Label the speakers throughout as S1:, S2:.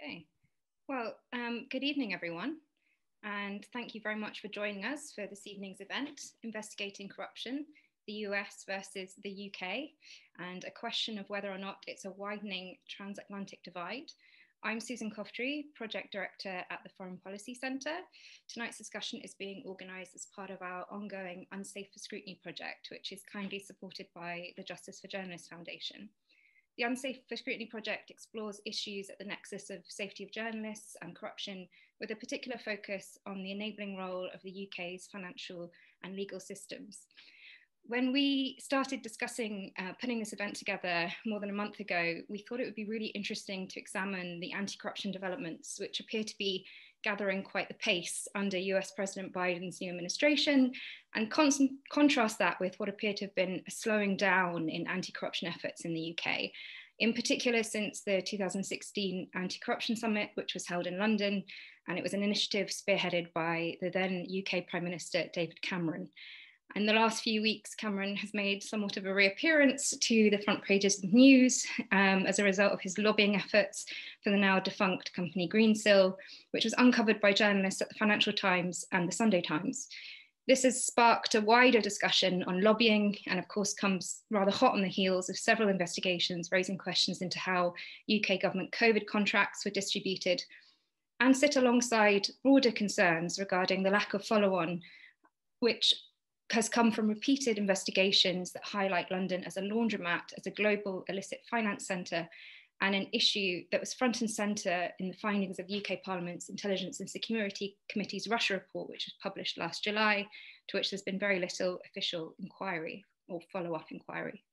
S1: Okay, well, um, good evening, everyone. And thank you very much for joining us for this evening's event, Investigating Corruption, the US versus the UK, and a question of whether or not it's a widening transatlantic divide. I'm Susan Coughtrey, Project Director at the Foreign Policy Centre. Tonight's discussion is being organised as part of our ongoing Unsafe for Scrutiny project, which is kindly supported by the Justice for Journalists Foundation. The Unsafe for Scrutiny project explores issues at the nexus of safety of journalists and corruption, with a particular focus on the enabling role of the UK's financial and legal systems. When we started discussing uh, putting this event together more than a month ago, we thought it would be really interesting to examine the anti corruption developments, which appear to be gathering quite the pace under US President Biden's new administration, and con contrast that with what appeared to have been a slowing down in anti corruption efforts in the UK, in particular since the 2016 Anti Corruption Summit, which was held in London. And it was an initiative spearheaded by the then UK Prime Minister David Cameron. In the last few weeks, Cameron has made somewhat of a reappearance to the front pages of news um, as a result of his lobbying efforts for the now defunct company Greensill, which was uncovered by journalists at the Financial Times and the Sunday Times. This has sparked a wider discussion on lobbying and, of course, comes rather hot on the heels of several investigations raising questions into how UK government COVID contracts were distributed and sit alongside broader concerns regarding the lack of follow on, which has come from repeated investigations that highlight London as a laundromat, as a global illicit finance centre, and an issue that was front and centre in the findings of UK Parliament's Intelligence and Security Committee's Russia report, which was published last July, to which there's been very little official inquiry or follow up inquiry.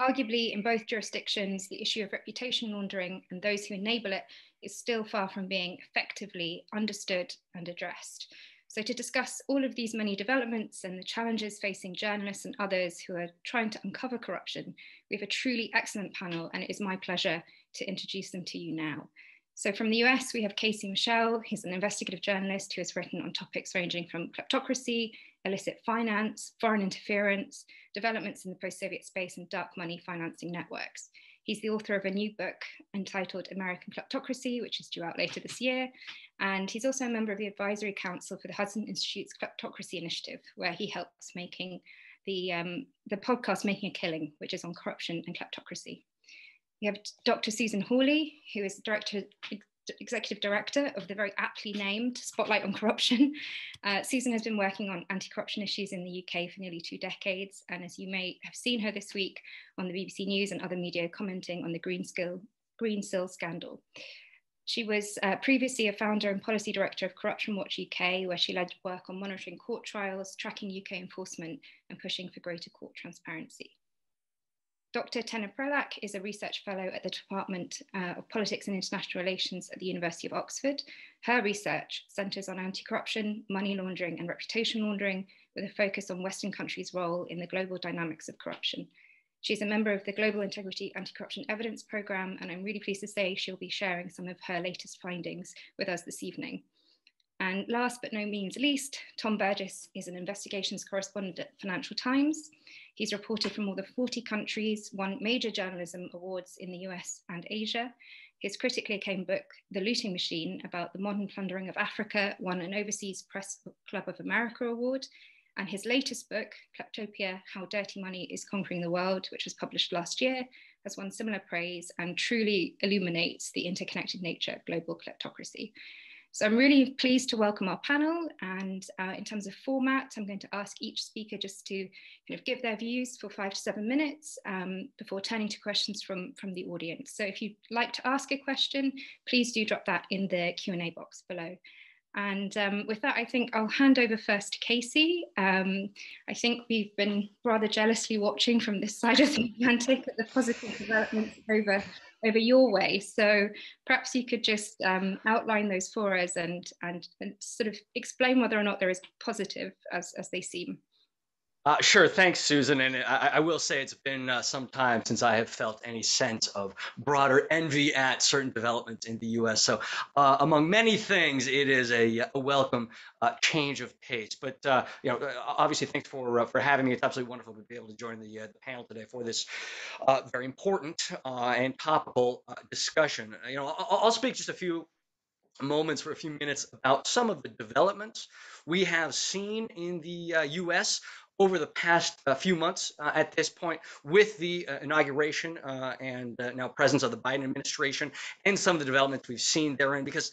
S1: Arguably, in both jurisdictions, the issue of reputation laundering and those who enable it is still far from being effectively understood and addressed. So to discuss all of these many developments and the challenges facing journalists and others who are trying to uncover corruption, we have a truly excellent panel and it is my pleasure to introduce them to you now. So from the US, we have Casey Michel, He's an investigative journalist who has written on topics ranging from kleptocracy, illicit finance, foreign interference, developments in the post-Soviet space and dark money financing networks. He's the author of a new book entitled American Kleptocracy, which is due out later this year. And he's also a member of the advisory council for the Hudson Institute's Kleptocracy Initiative, where he helps making the, um, the podcast Making a Killing, which is on corruption and kleptocracy. We have Dr. Susan Hawley, who is director, executive director of the very aptly named Spotlight on Corruption. Uh, Susan has been working on anti-corruption issues in the UK for nearly two decades, and as you may have seen her this week on the BBC News and other media commenting on the Greensill, Greensill scandal. She was uh, previously a founder and policy director of Corruption Watch UK, where she led work on monitoring court trials, tracking UK enforcement, and pushing for greater court transparency. Dr. Tena Prelec is a research fellow at the Department uh, of Politics and International Relations at the University of Oxford. Her research centres on anti-corruption, money laundering and reputation laundering with a focus on Western countries' role in the global dynamics of corruption. She's a member of the Global Integrity Anti-Corruption Evidence Programme and I'm really pleased to say she'll be sharing some of her latest findings with us this evening. And last but no means least, Tom Burgis is an investigations correspondent at Financial Times. He's reported from more than 40 countries, won major journalism awards in the US and Asia. His critically acclaimed book, The Looting Machine, about the modern plundering of Africa, won an Overseas Press Club of America award. And his latest book, Kleptopia How Dirty Money is Conquering the World, which was published last year, has won similar praise and truly illuminates the interconnected nature of global kleptocracy. So I'm really pleased to welcome our panel. And uh, in terms of format, I'm going to ask each speaker just to kind of give their views for five to seven minutes um, before turning to questions from, from the audience. So if you'd like to ask a question, please do drop that in the Q&A box below. And um, with that, I think I'll hand over first to Casey. Um, I think we've been rather jealously watching from this side of the Atlantic at the positive developments over over your way. So perhaps you could just um, outline those for us and, and, and sort of explain whether or not they're as positive as, as they seem.
S2: Uh, sure. Thanks, Susan. And I, I will say it's been uh, some time since I have felt any sense of broader envy at certain developments in the U.S. So, uh, among many things, it is a, a welcome uh, change of pace. But uh, you know, uh, obviously, thanks for for having me. It's absolutely wonderful to be able to join the, the panel today for this very important and topical discussion. You know, I'll, I'll speak just a few moments for a few minutes about some of the developments we have seen in the uh, US over the past uh, few months uh, at this point with the uh, inauguration uh, and uh, now presence of the Biden administration and some of the developments we've seen therein. Because,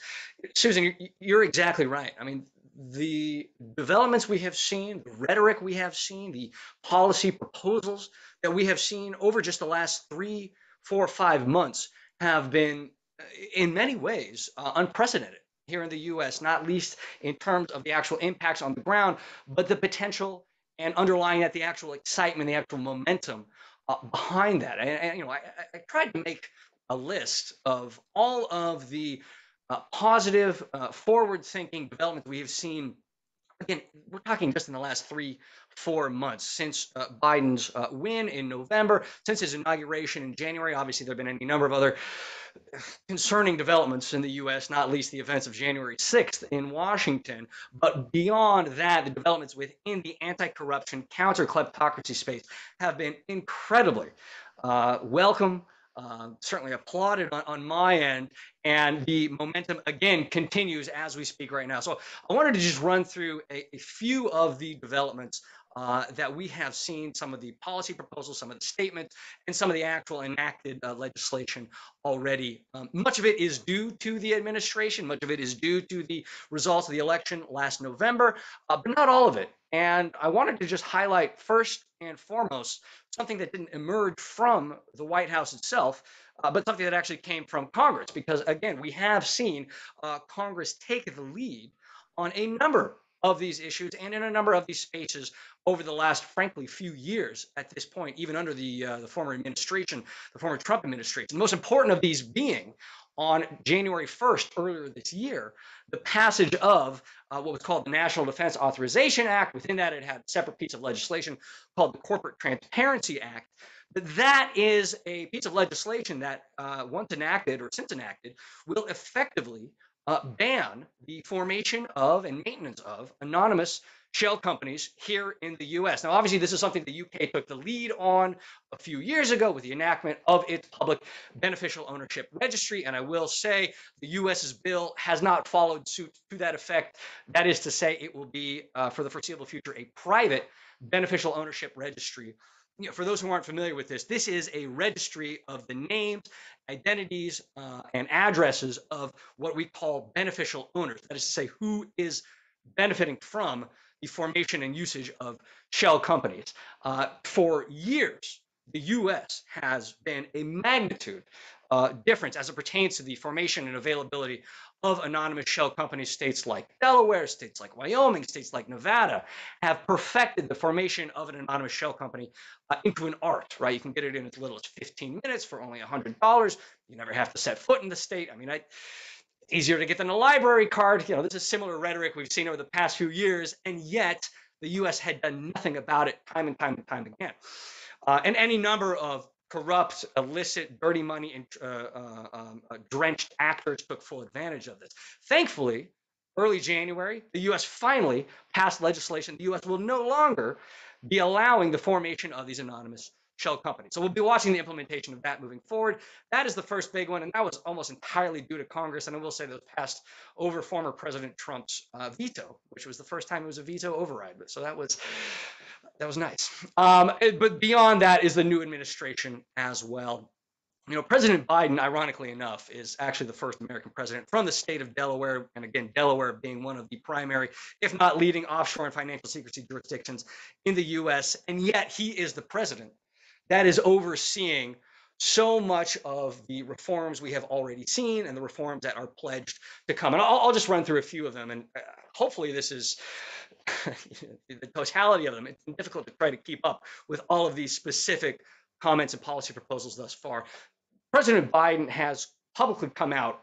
S2: Susan, you're, you're exactly right. I mean, the developments we have seen, the rhetoric we have seen, the policy proposals that we have seen over just the last three, four, five months have been, uh, in many ways, unprecedented here in the US, not least in terms of the actual impacts on the ground, but the potential and underlying that the actual excitement, the actual momentum uh, behind that. And, and, you know, I, I, tried to make a list of all of the uh, positive, uh, forward-thinking developments we have seen. Again, we're talking just in the last three, four months since uh, Biden's uh, win in November, since his inauguration in January. Obviously, there have been any number of other concerning developments in the U.S., not least the events of January 6th in Washington. But beyond that, the developments within the anti corruption, counter kleptocracy space have been incredibly uh, welcome. Uh, certainly applauded on, on my end, and the momentum again continues as we speak right now. So I wanted to just run through a, a few of the developments uh, that we have seen some of the policy proposals, some of the statements, and some of the actual enacted uh, legislation already. Um, much of it is due to the administration, much of it is due to the results of the election last November, uh, but not all of it. And I wanted to just highlight first and foremost something that didn't emerge from the White House itself, uh, but something that actually came from Congress. Because again, we have seen uh, Congress take the lead on a number of these issues and in a number of these spaces over the last, frankly, few years at this point, even under the uh, the former administration, the former Trump administration. The most important of these being on January 1st earlier this year, the passage of uh, what was called the National Defense Authorization Act. Within that, it had a separate piece of legislation called the Corporate Transparency Act. But that is a piece of legislation that, uh, once enacted or since enacted, will effectively uh, ban the formation of and maintenance of anonymous shell companies here in the US. Now, obviously, this is something the UK took the lead on a few years ago with the enactment of its public beneficial ownership registry. And I will say the US's bill has not followed suit to that effect. That is to say, it will be, uh, for the foreseeable future, a private beneficial ownership registry you know, for those who aren't familiar with this, this is a registry of the names, identities, uh, and addresses of what we call beneficial owners. That is to say, who is benefiting from the formation and usage of shell companies. Uh, for years, the US has been a magnitude uh, difference as it pertains to the formation and availability of anonymous shell companies. States like Delaware, states like Wyoming, states like Nevada have perfected the formation of an anonymous shell company uh, into an art, right? You can get it in as little as 15 minutes for only $100. You never have to set foot in the state. I mean, I, easier to get than a library card. You know, this is similar rhetoric we've seen over the past few years, and yet the U.S. had done nothing about it time and time and time again. Uh, and any number of corrupt, illicit, dirty money, and uh, uh, um, uh, drenched actors took full advantage of this. Thankfully, early January, the U.S. finally passed legislation. The U.S. will no longer be allowing the formation of these anonymous shell companies. So we'll be watching the implementation of that moving forward. That is the first big one, and that was almost entirely due to Congress. And I will say that was passed over former President Trump's uh, veto, which was the first time it was a veto override. So that was that was nice. Um, but beyond that is the new administration as well. You know, President Biden, ironically enough, is actually the first American president from the state of Delaware. And again, Delaware being one of the primary, if not leading offshore and financial secrecy jurisdictions in the US. And yet he is the president that is overseeing so much of the reforms we have already seen and the reforms that are pledged to come. And I'll, I'll just run through a few of them. And uh, hopefully, this is the totality of them. It's difficult to try to keep up with all of these specific comments and policy proposals thus far. President Biden has publicly come out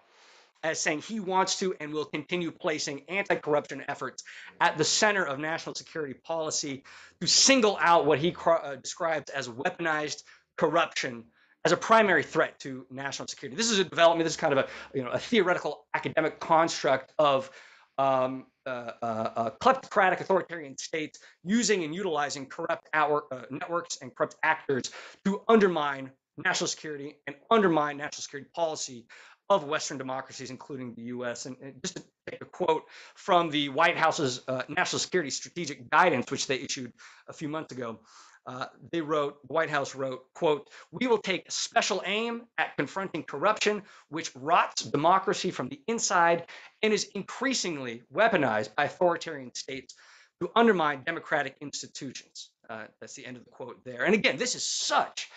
S2: as saying he wants to and will continue placing anti corruption efforts at the center of national security policy to single out what he uh, describes as weaponized corruption as a primary threat to national security. This is a development, this is kind of a, you know, a theoretical academic construct of um, uh, uh, uh, kleptocratic authoritarian states using and utilizing corrupt uh, networks and corrupt actors to undermine national security and undermine national security policy of Western democracies, including the U.S. And, and just to take a quote from the White House's uh, national security strategic guidance, which they issued a few months ago, uh, they wrote, the White House wrote, quote, we will take a special aim at confronting corruption, which rots democracy from the inside and is increasingly weaponized by authoritarian states to undermine democratic institutions. Uh, that's the end of the quote there. And again, this is such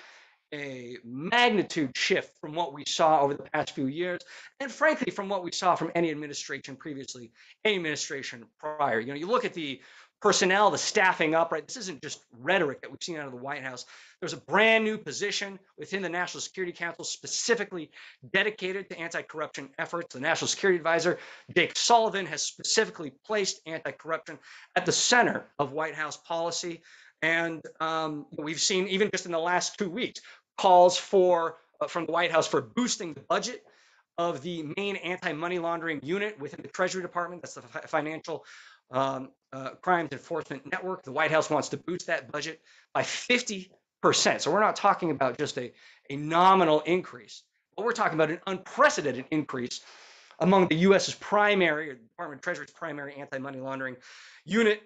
S2: a magnitude shift from what we saw over the past few years, and frankly, from what we saw from any administration previously, any administration prior. You know, you look at the personnel, the staffing up, right? This isn't just rhetoric that we've seen out of the White House. There's a brand new position within the National Security Council specifically dedicated to anti corruption efforts. The National Security Advisor, Jake Sullivan, has specifically placed anti corruption at the center of White House policy. And um, we've seen, even just in the last two weeks, calls for uh, from the White House for boosting the budget of the main anti-money laundering unit within the Treasury Department. That's the Financial um, uh, Crimes Enforcement Network. The White House wants to boost that budget by 50%. So we're not talking about just a, a nominal increase, but we're talking about an unprecedented increase among the U.S.'s primary, or Department of Treasury's primary anti-money laundering unit.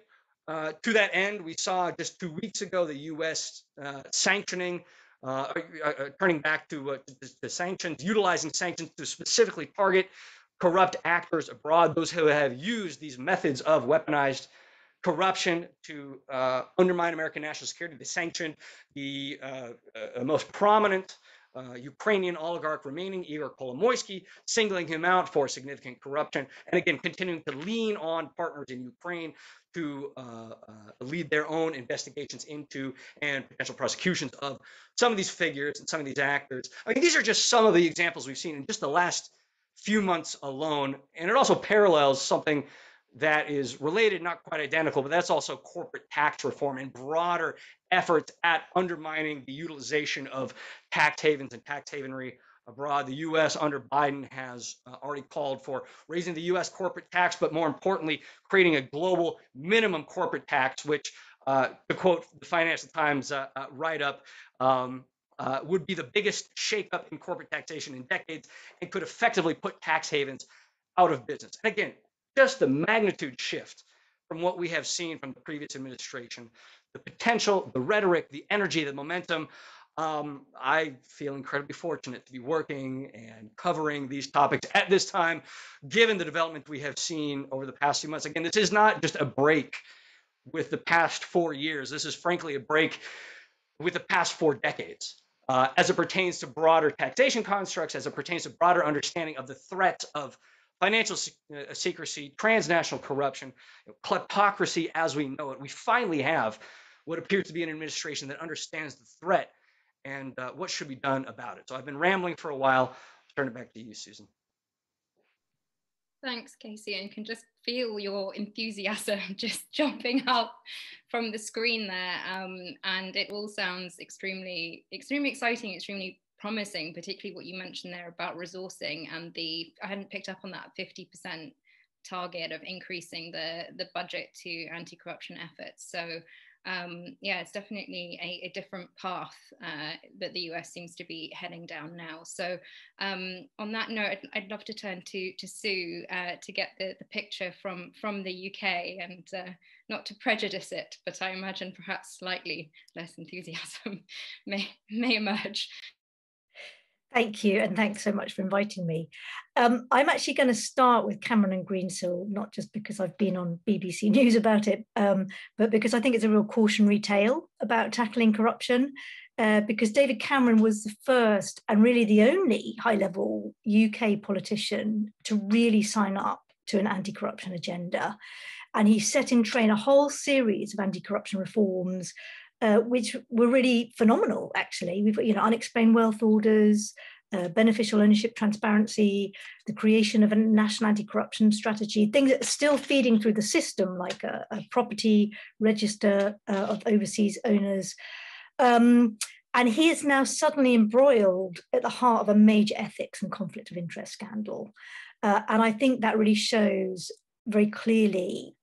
S2: Uh, to that end, we saw just two weeks ago the U.S. Uh, sanctioning uh, uh, uh, turning back to, uh, the sanctions, utilizing sanctions to specifically target corrupt actors abroad, those who have used these methods of weaponized corruption to undermine American national security. They sanctioned the most prominent uh, Ukrainian oligarch remaining, Igor Kolomoisky, singling him out for significant corruption, and again, continuing to lean on partners in Ukraine to uh, uh, lead their own investigations into and potential prosecutions of some of these figures and some of these actors. I mean, these are just some of the examples we've seen in just the last few months alone, and it also parallels something that is related, not quite identical, but that's also corporate tax reform and broader efforts at undermining the utilization of tax havens and tax havenry abroad. The U.S. under Biden has uh, already called for raising the U.S. corporate tax, but more importantly, creating a global minimum corporate tax, which, uh, to quote the Financial Times uh, uh write up, um, uh, would be the biggest shakeup in corporate taxation in decades and could effectively put tax havens out of business. And again, just the magnitude shift from what we have seen from the previous administration, the potential, the rhetoric, the energy, the momentum. Um, I feel incredibly fortunate to be working and covering these topics at this time, given the development we have seen over the past few months. Again, this is not just a break with the past four years. This is frankly a break with the past four decades. Uh, as it pertains to broader taxation constructs, as it pertains to broader understanding of the threat of financial uh, secrecy, transnational corruption, kleptocracy as we know it. We finally have what appears to be an administration that understands the threat and uh, what should be done about it. So I've been rambling for a while. I'll turn it back to you, Susan.
S1: Thanks, Casey, and can just feel your enthusiasm just jumping up from the screen there. Um, and it all sounds extremely, extremely exciting, extremely promising, particularly what you mentioned there about resourcing and the, I hadn't picked up on that 50% target of increasing the, the budget to anti-corruption efforts. So um, yeah, it's definitely a, a different path uh, that the US seems to be heading down now. So um, on that note, I'd, I'd, love to turn to, to Sue uh, to get the, the picture from, from the UK and uh, not to prejudice it, but I imagine perhaps slightly less enthusiasm may, may emerge
S3: Thank you, and thanks so much for inviting me. Um, I'm actually going to start with Cameron and Greensill, not just because I've been on BBC News about it, um, but because I think it's a real cautionary tale about tackling corruption. Uh, because David Cameron was the first and really the only high level UK politician to really sign up to an anti corruption agenda. And he set in train a whole series of anti corruption reforms uh, which were really phenomenal. Actually, we've got you know unexplained wealth orders, uh, beneficial ownership transparency, the creation of a national anti-corruption strategy, things that are still feeding through the system, like a, a property register uh, of overseas owners. Um, and he is now suddenly embroiled at the heart of a major ethics and conflict of interest scandal. Uh, and I think that really shows very clearly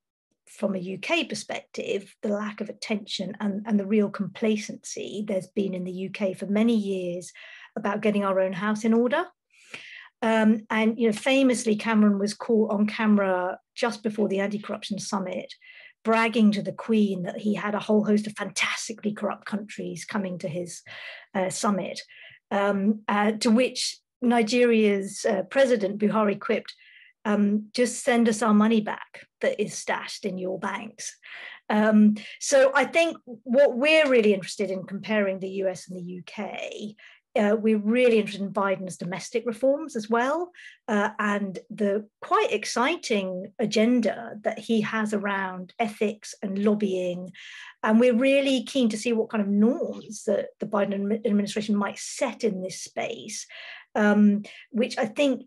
S3: from a UK perspective, the lack of attention and, and the real complacency there's been in the UK for many years about getting our own house in order. Um, and you know, famously, Cameron was caught on camera just before the anti-corruption summit, bragging to the Queen that he had a whole host of fantastically corrupt countries coming to his uh, summit. Um, uh, to which Nigeria's uh, president Buhari quipped, um, "Just send us our money back that is stashed in your banks." Um, so I think what we're really interested in comparing the US and the UK uh, we're really interested in Biden's domestic reforms as well, uh, and the quite exciting agenda that he has around ethics and lobbying. And we're really keen to see what kind of norms that the Biden administration might set in this space, um, which I think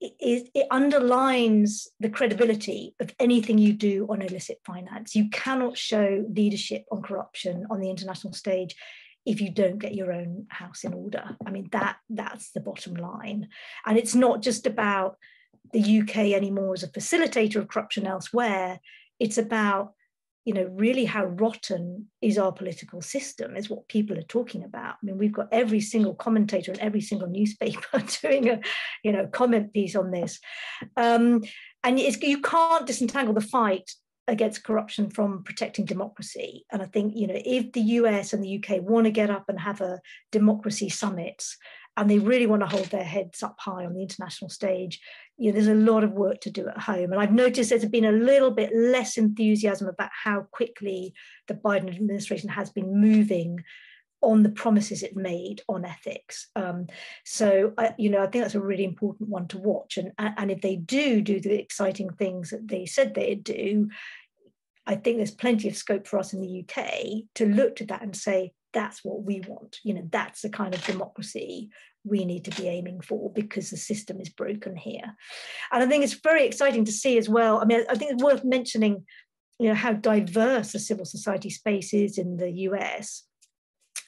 S3: it, it, underlines the credibility of anything you do on illicit finance. You cannot show leadership on corruption on the international stage if you don't get your own house in order. I mean, that that's the bottom line. And it's not just about the UK anymore as a facilitator of corruption elsewhere. It's about, you know, really how rotten is our political system, is what people are talking about. I mean, we've got every single commentator and every single newspaper doing a, you know, comment piece on this. Um, and you can't disentangle the fight against corruption from protecting democracy. And I think, you know, if the US and the UK want to get up and have a democracy summit and they really want to hold their heads up high on the international stage, you know, there's a lot of work to do at home. And I've noticed there's been a little bit less enthusiasm about how quickly the Biden administration has been moving on the promises it made on ethics. Um, so, I, you know, I think that's a really important one to watch. And, and if they do do the exciting things that they said they'd do, I think there's plenty of scope for us in the UK to look to that and say, that's what we want. You know, that's the kind of democracy we need to be aiming for because the system is broken here. And I think it's very exciting to see as well. I mean, I think it's worth mentioning, you know, how diverse the civil society space is in the US.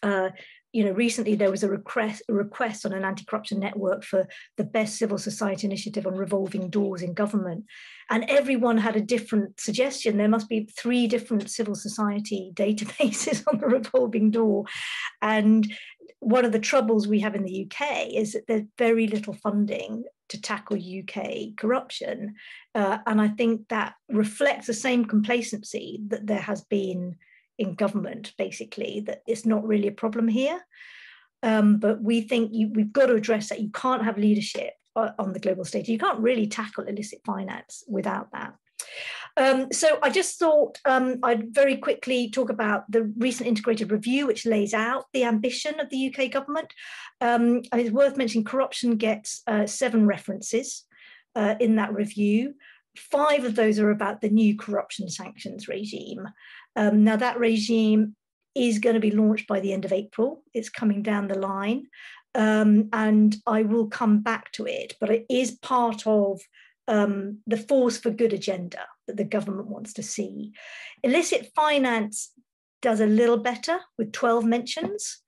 S3: Uh, you know, recently there was a request, a request on an anti-corruption network for the best civil society initiative on revolving doors in government. And everyone had a different suggestion. There must be three different civil society databases on the revolving door. And one of the troubles we have in the UK is that there's very little funding to tackle UK corruption. Uh, and I think that reflects the same complacency that there has been in government, basically, that it's not really a problem here. Um, but we think you, we've got to address that. You can't have leadership on the global stage. You can't really tackle illicit finance without that. Um, so I just thought um, I'd very quickly talk about the recent integrated review, which lays out the ambition of the UK government. Um, it's worth mentioning corruption gets uh, seven references uh, in that review. Five of those are about the new corruption sanctions regime. Um, now, that regime is going to be launched by the end of April. It's coming down the line. Um, and I will come back to it, but it is part of um, the force for good agenda that the government wants to see. Illicit finance does a little better with 12 mentions.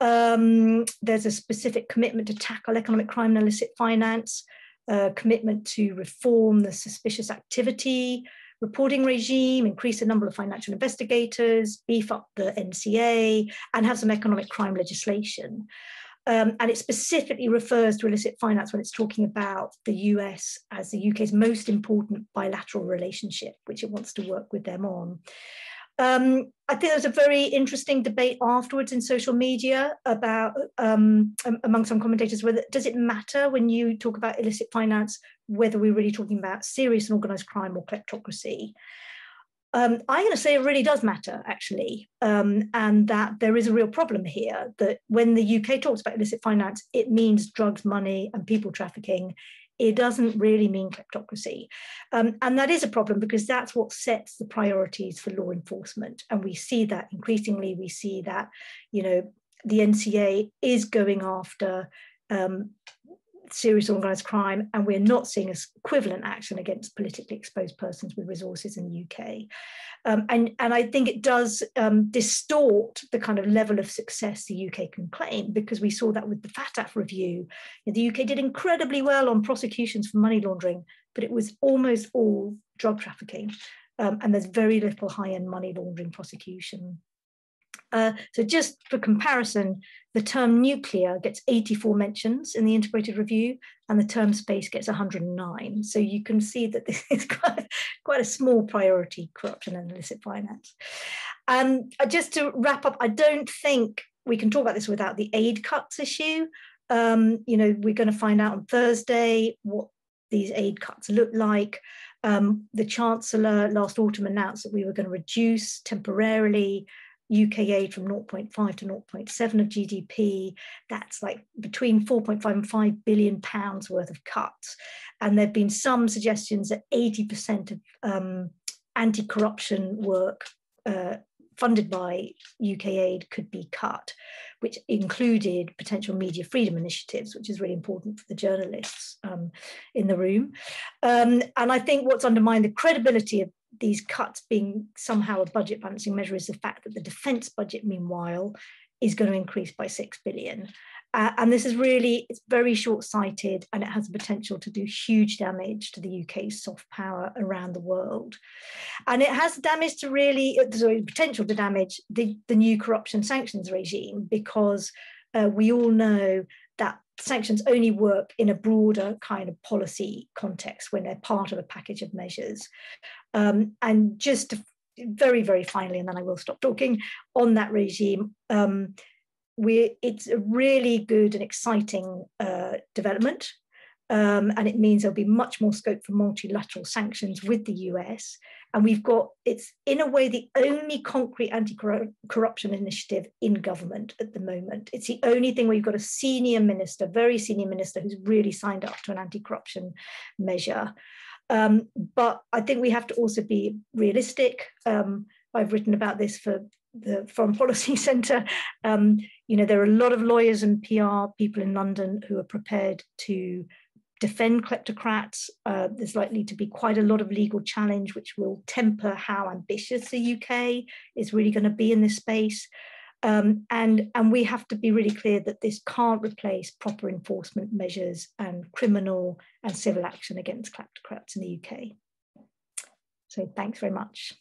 S3: Um, there's a specific commitment to tackle economic crime and illicit finance, a commitment to reform the suspicious activity reporting regime, increase the number of financial investigators, beef up the NCA, and have some economic crime legislation. Um, and it specifically refers to illicit finance when it's talking about the US as the UK's most important bilateral relationship, which it wants to work with them on. Um, I think there was a very interesting debate afterwards in social media about um, among some commentators whether does it matter when you talk about illicit finance whether we're really talking about serious and organized crime or kleptocracy. Um, I'm going to say it really does matter, actually, um, and that there is a real problem here. That when the UK talks about illicit finance, it means drugs, money, and people trafficking. It doesn't really mean kleptocracy. Um, and that is a problem because that's what sets the priorities for law enforcement. And we see that increasingly. We see that, you know, the NCA is going after um, serious organised crime, and we're not seeing equivalent action against politically exposed persons with resources in the UK. Um, and, and I think it does um, distort the kind of level of success the UK can claim, because we saw that with the FATF review. The UK did incredibly well on prosecutions for money laundering, but it was almost all drug trafficking. Um, and there's very little high-end money laundering prosecution. Uh, so just for comparison, the term nuclear gets 84 mentions in the integrated review and the term space gets 109. So you can see that this is quite, quite a small priority, corruption and illicit finance. Um, just to wrap up, I don't think we can talk about this without the aid cuts issue. Um, you know, we're going to find out on Thursday what these aid cuts look like. Um, the Chancellor last autumn announced that we were going to reduce temporarily UK aid from 0.5 to 0.7 of GDP. That's like between 4.5 and 5 billion pounds worth of cuts. And there have been some suggestions that 80% of um, anti corruption work uh, funded by UK aid could be cut, which included potential media freedom initiatives, which is really important for the journalists um, in the room. Um, and I think what's undermined the credibility of these cuts being somehow a budget balancing measure is the fact that the defence budget, meanwhile, is going to increase by six billion. Uh, and this is really, it's very short-sighted and it has the potential to do huge damage to the UK's soft power around the world. And it has damage to really, sorry, potential to damage the, the new corruption sanctions regime because uh, we all know that sanctions only work in a broader kind of policy context when they're part of a package of measures. Um, and just very, very finally, and then I will stop talking on that regime. Um, we it's a really good and exciting uh, development. Um, and it means there'll be much more scope for multilateral sanctions with the US. And we've got, it's in a way the only concrete anti corruption initiative in government at the moment. It's the only thing where you've got a senior minister, very senior minister, who's really signed up to an anti corruption measure. Um, but I think we have to also be realistic. Um, I've written about this for the Foreign Policy Centre. Um, you know, there are a lot of lawyers and PR people in London who are prepared to defend kleptocrats. Uh, there's likely to be quite a lot of legal challenge, which will temper how ambitious the UK is really going to be in this space. Um, and, and we have to be really clear that this can't replace proper enforcement measures and criminal and civil action against kleptocrats in the UK. So thanks very much.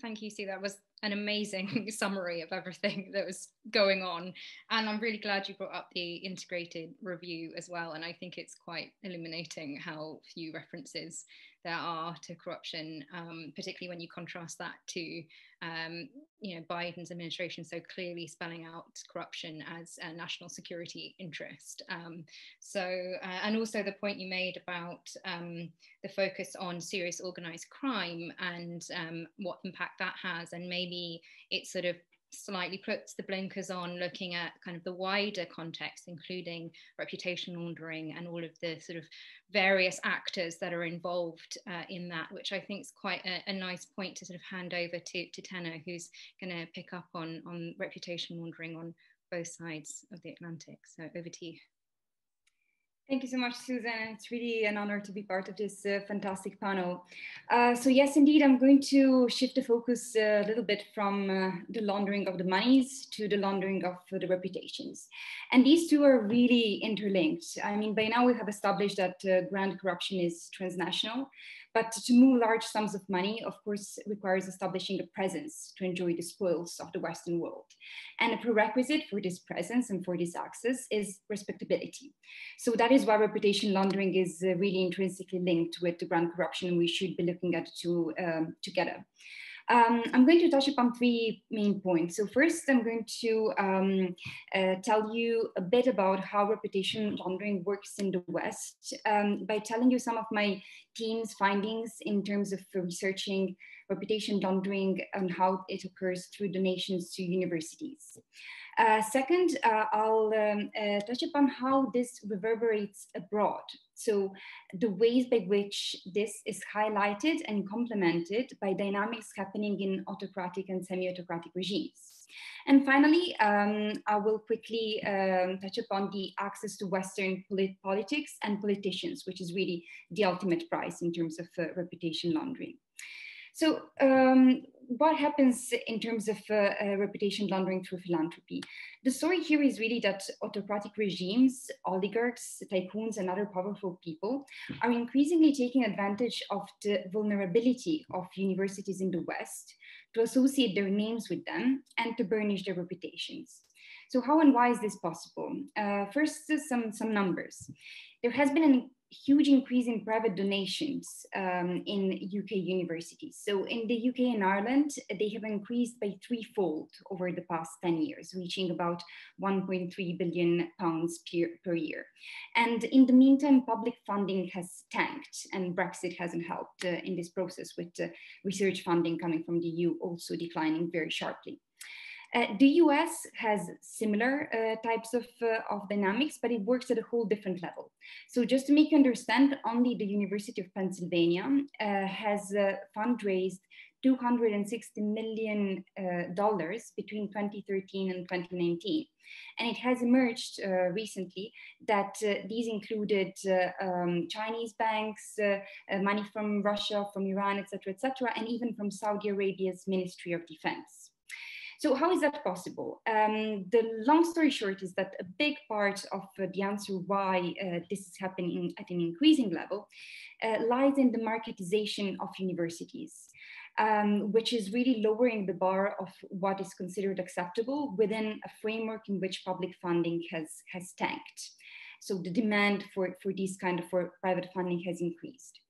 S1: Thank you, Sue. That was an amazing summary of everything that was going on. And I'm really glad you brought up the integrated review as well. And I think it's quite illuminating how few references there are to corruption, um, particularly when you contrast that to um, you know Biden's administration so clearly spelling out corruption as a national security interest. Um, so uh, and also the point you made about um, the focus on serious organized crime and what impact that has, and maybe it's sort of slightly puts the blinkers on looking at kind of the wider context, including reputation laundering and all of the sort of various actors that are involved uh, in that, which I think is quite a, a, nice point to sort of hand over to, to Tena, who's going to pick up on, on reputation laundering on both sides of the Atlantic. So over to you.
S4: Thank you so much, Susan. It's really an honor to be part of this uh, fantastic panel. Uh, so yes, indeed, I'm going to shift the focus a little bit from uh, the laundering of the monies to the laundering of the reputations. And these two are really interlinked. I mean, by now we have established that uh, grand corruption is transnational, but to move large sums of money, of course, requires establishing a presence to enjoy the spoils of the Western world. And a prerequisite for this presence and for this access is respectability. So that is why reputation laundering is uh, really intrinsically linked with the grand corruption, and we should be looking at the two um, together. Um, I'm going to touch upon three main points. So first, I'm going to um, uh, tell you a bit about how reputation laundering works in the West um, by telling you some of my team's findings in terms of researching reputation laundering and how it occurs through donations to universities. Uh, second, uh, I'll um, uh, touch upon how this reverberates abroad. So the ways by which this is highlighted and complemented by dynamics happening in autocratic and semi-autocratic regimes. And finally, um, I will quickly um, touch upon the access to Western polit politics and politicians, which is really the ultimate prize in terms of uh, reputation laundering. So um, what happens in terms of uh, uh, reputation laundering through philanthropy? The story here is really that autocratic regimes, oligarchs, tycoons, and other powerful people are increasingly taking advantage of the vulnerability of universities in the West to associate their names with them and to burnish their reputations. So how and why is this possible? Uh, first, some, some numbers. There has been a huge increase in private donations um, in UK universities. So in the UK and Ireland, they have increased by threefold over the past 10 years, reaching about 1.3 billion pounds per, per year. And in the meantime, public funding has tanked and Brexit hasn't helped uh, in this process with uh, research funding coming from the EU also declining very sharply. Uh, the US has similar uh, types of, uh, of dynamics, but it works at a whole different level. So just to make you understand, only the University of Pennsylvania uh, has uh, fundraised $260 million uh, between 2013 and 2019. And it has emerged recently that these included um, Chinese banks, money from Russia, from Iran, etc., etc., and even from Saudi Arabia's Ministry of Defense. So how is that possible? Um, the long story short is that a big part of uh, the answer why uh, this is happening at an increasing level uh, lies in the marketization of universities. Um, which is really lowering the bar of what is considered acceptable within a framework in which public funding has, has tanked. So the demand for, for these kind of for private funding has increased.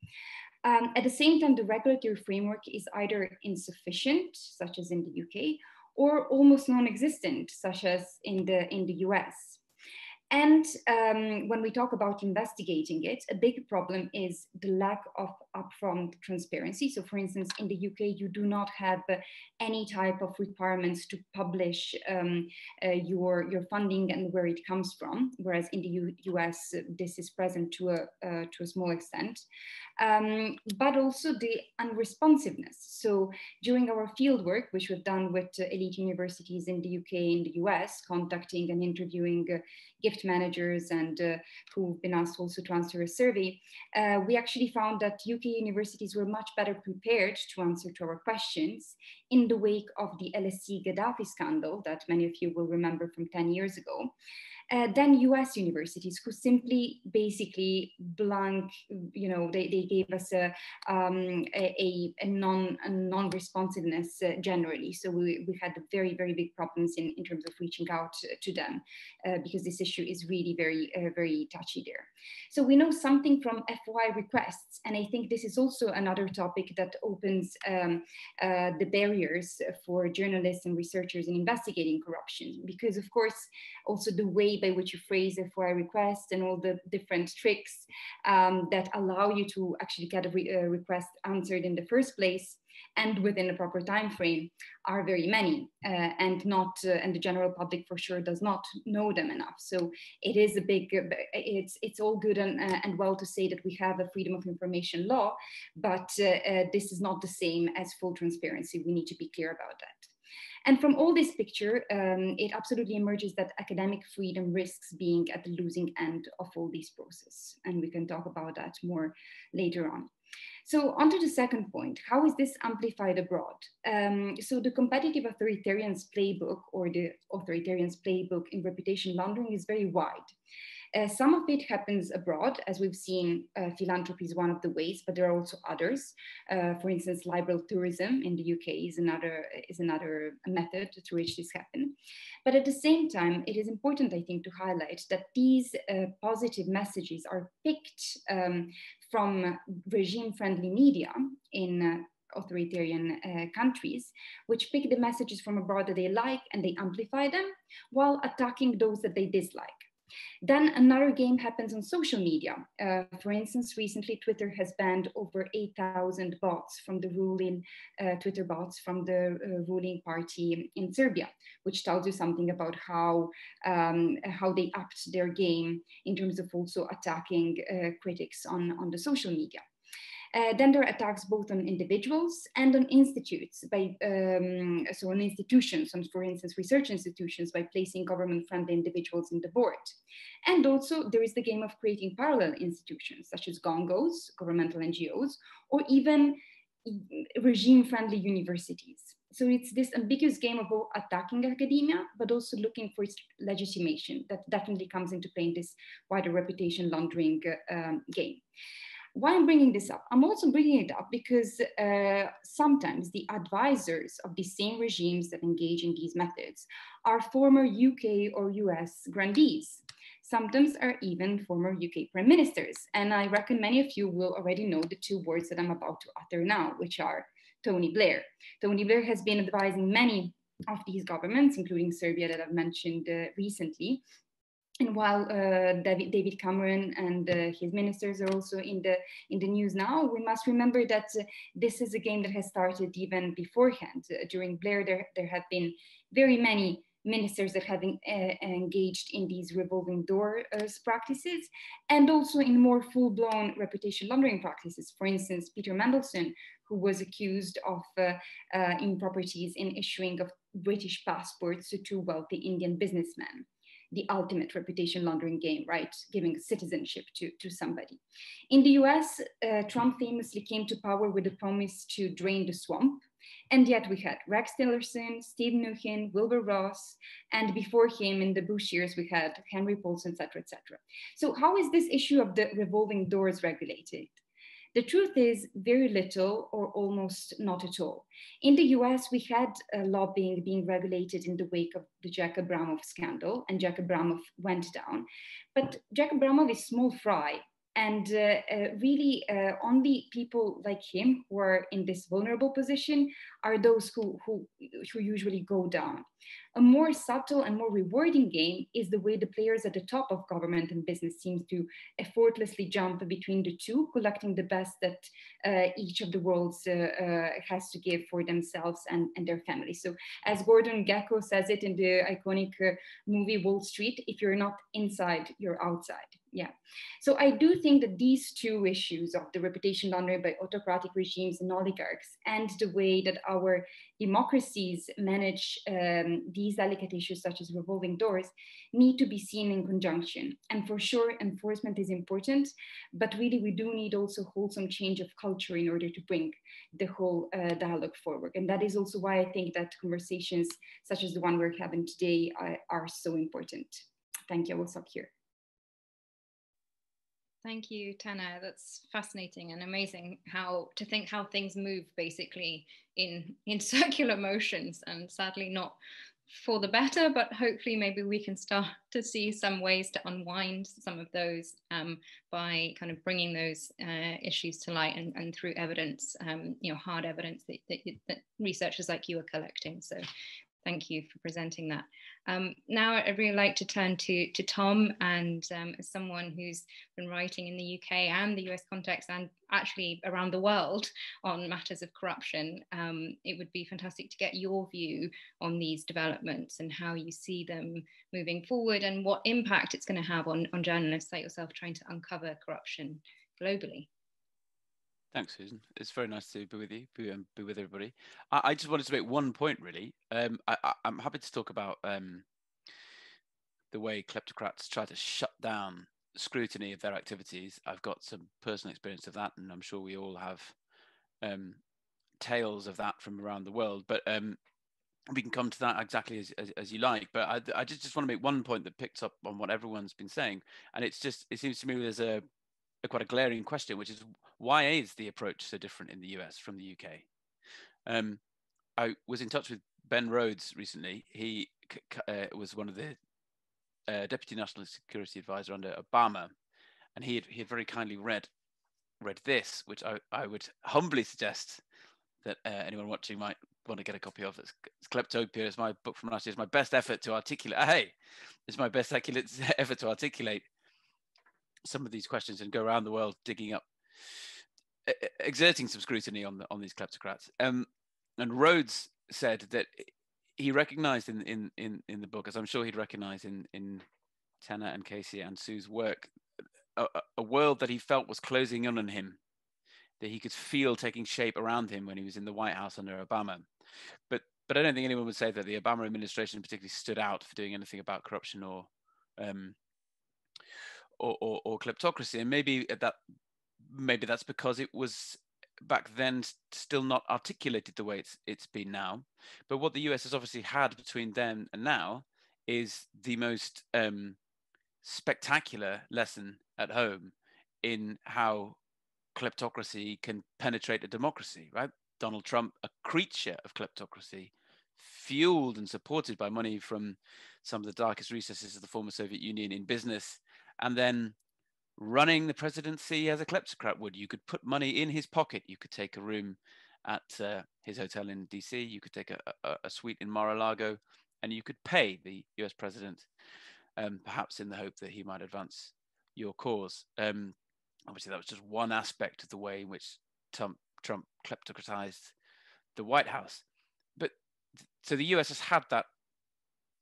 S4: Um, at the same time, the regulatory framework is either insufficient, such as in the UK, or almost non-existent, such as in the, in the US. And um, when we talk about investigating it, a big problem is the lack of upfront transparency. So, for instance, in the UK, you do not have any type of requirements to publish um, uh, your, your funding and where it comes from, whereas in the U US, this is present to a, uh, to a small extent. Um, but also the unresponsiveness. So, during our fieldwork, which we've done with uh, elite universities in the UK and the US, contacting and interviewing uh, gift managers and uh, who've been asked also to answer a survey, uh, we actually found that UK universities were much better prepared to answer to our questions in the wake of the LSE Gaddafi scandal that many of you will remember from 10 years ago uh, then US universities who simply basically blank, you know, they, they gave us a, um, a, a, non, a non-responsiveness uh, generally. So we, we had very, very big problems in, in terms of reaching out to them uh, because this issue is really very, uh, very touchy there. So we know something from FOI requests. And I think this is also another topic that opens um, uh, the barriers for journalists and researchers in investigating corruption. Because of course, also the way by which you phrase a FOI request and all the different tricks um, that allow you to actually get a, re request answered in the first place and within a proper time frame are very many uh, and not uh, and the general public for sure does not know them enough. So it is a big uh, it's it's all good and, uh, and well to say that we have a freedom of information law but uh, this is not the same as full transparency. We need to be clear about that and from all this picture, um, it absolutely emerges that academic freedom risks being at the losing end of all these processes. And we can talk about that more later on. So on to the second point, how is this amplified abroad? Um, so the competitive authoritarians playbook or the authoritarians playbook in reputation laundering is very wide. Uh, some of it happens abroad, as we've seen, uh, philanthropy is one of the ways, but there are also others. Uh, for instance, libel tourism in the UK is another, is another method through which this happens. But at the same time, it is important, I think, to highlight that these uh, positive messages are picked um, from regime-friendly media in uh, authoritarian uh, countries, which pick the messages from abroad that they like and they amplify them while attacking those that they dislike. Then another game happens on social media. Uh, for instance, recently Twitter has banned over 8,000 bots from the ruling, uh, Twitter bots from the uh, ruling party in Serbia, which tells you something about how, um, how they upped their game in terms of also attacking uh, critics on, on the social media. Uh, then there are attacks both on individuals and on institutes by um, so on institutions, on for instance research institutions by placing government-friendly individuals in the board. And also there is the game of creating parallel institutions such as gongos, governmental NGOs, or even regime-friendly universities. So it's this ambiguous game of both attacking academia, but also looking for its legitimation that definitely comes into play in this wider reputation laundering uh, um, game. Why I'm bringing this up? I'm also bringing it up because uh, sometimes the advisors of the same regimes that engage in these methods are former UK or US grandees. Sometimes are even former UK prime ministers. And I reckon many of you will already know the two words that I'm about to utter now, which are Tony Blair. Tony Blair has been advising many of these governments, including Serbia that I've mentioned uh, recently, and while uh, David, David, Cameron and uh, his ministers are also in the in the news now, we must remember that uh, this is a game that has started even beforehand. Uh, during Blair, there there have been very many ministers that have uh, engaged in these revolving doors uh, practices, and also in more full-blown reputation laundering practices. For instance, Peter Mandelson, who was accused of improprieties in issuing of British passports to two wealthy Indian businessmen the ultimate reputation laundering game, right? Giving citizenship to, to somebody. In the US, uh, Trump famously came to power with a promise to drain the swamp. And yet we had Rex Tillerson, Steve Mnuchin, Wilbur Ross, and before him in the Bush years, we had Henry Paulson, et cetera, et cetera. So how is this issue of the revolving doors regulated? The truth is very little or almost not at all. In the US, we had uh, lobbying being regulated in the wake of the Jack Abramoff scandal, and Jack Abramoff went down. But Jack Abramoff is small fry and uh, uh, really uh, only people like him who are in this vulnerable position are those who, who, who usually go down. A more subtle and more rewarding game is the way the players at the top of government and business seem to effortlessly jump between the two, collecting the best that uh, each of the worlds uh, uh, has to give for themselves and, and their families. So as Gordon Gekko says it in the iconic movie Wall Street, if you're not inside, you're outside yeah. So I do think that these two issues of the reputation laundering by autocratic regimes and oligarchs and the way that our democracies manage um, these delicate issues such as revolving doors need to be seen in conjunction. And for sure, enforcement is important, but really we do need also wholesome change of culture in order to bring the whole uh, dialogue forward. And that is also why I think that conversations such as the one we're having today are, are so important. Thank you, I will stop here.
S1: Thank you, Tena. That's fascinating and amazing how to think how things move basically in in circular motions and sadly not for the better, but hopefully maybe we can start to see some ways to unwind some of those um, by kind of bringing those uh, issues to light and, and through evidence, um, you know, hard evidence that, that, that, researchers like you are collecting. So thank you for presenting that. Um, now I'd really like to turn to, to Tom and um, as someone who's been writing in the UK and the US context and actually around the world on matters of corruption, um, it would be fantastic to get your view on these developments and how you see them moving forward and what impact it's going to have on, on journalists like yourself trying to uncover corruption globally.
S5: Thanks, Susan. It's very nice to be with you, be, um, be with everybody. I, I, just wanted to make one point, really. Um, I, am happy to talk about um, the way kleptocrats try to shut down scrutiny of their activities. I've got some personal experience of that, and I'm sure we all have um, tales of that from around the world. But um, we can come to that exactly as, as, as you like. But I, I just, just want to make one point that picks up on what everyone's been saying, and it's just it seems to me there's a a quite a glaring question, which is why is the approach so different in the US from the UK? Um, I was in touch with Ben Rhodes recently. He uh, was one of the uh, deputy national security advisor under Obama, and he had, he had very kindly read read this, which I, I would humbly suggest that uh, anyone watching might want to get a copy of. It's, it's Kleptopia. It's my book from last year. It's my best effort to articulate. Hey, it's my best effort to articulate some of these questions and go around the world digging up, exerting some scrutiny on the, on these kleptocrats. Um, and Rhodes said that he recognized in, in, in, in the book, as I'm sure he'd recognize in, in Tena and Casey and Sue's work, a, a world that he felt was closing in on him, that he could feel taking shape around him when he was in the White House under Obama. But but I don't think anyone would say that the Obama administration particularly stood out for doing anything about corruption or um, or, or, kleptocracy. And maybe that maybe that's because it was back then still not articulated the way it's it's been now. But what the US has obviously had between then and now is the most um, spectacular lesson at home in how kleptocracy can penetrate a democracy, right? Donald Trump, a creature of kleptocracy, fueled and supported by money from some of the darkest recesses of the former Soviet Union in business, and then running the presidency as a kleptocrat would. You could put money in his pocket. You could take a room at uh, his hotel in DC. You could take a, a, a, suite in Mar-a-Lago, and you could pay the U.S. president, um, perhaps in the hope that he might advance your cause. Um, obviously, that was just one aspect of the way in which Trump, Trump kleptocratized the White House. But so the U.S. has had that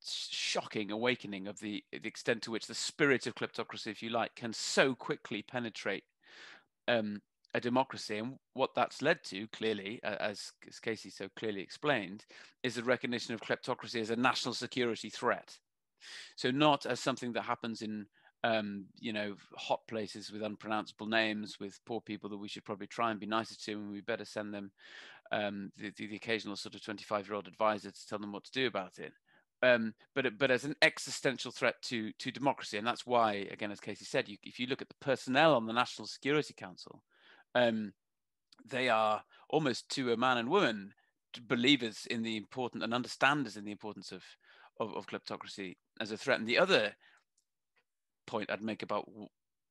S5: shocking awakening of the, the extent to which the spirit of kleptocracy, if you like, can so quickly penetrate um, a democracy. And what that's led to, clearly, as, as Casey so clearly explained, is the recognition of kleptocracy as a national security threat. So not as something that happens in um, you know, hot places with unpronounceable names, with poor people that we should probably try and be nicer to, and we better send them um, the, the, the, occasional sort of 25 year old advisor to tell them what to do about it um, but but as an existential threat to to democracy, and that's why, again, as Casey said, you, if you look at the personnel on the National Security Council, um, they are almost to a man and woman believers in the important and understanders in the importance of, of, of kleptocracy as a threat. And the other point I'd make about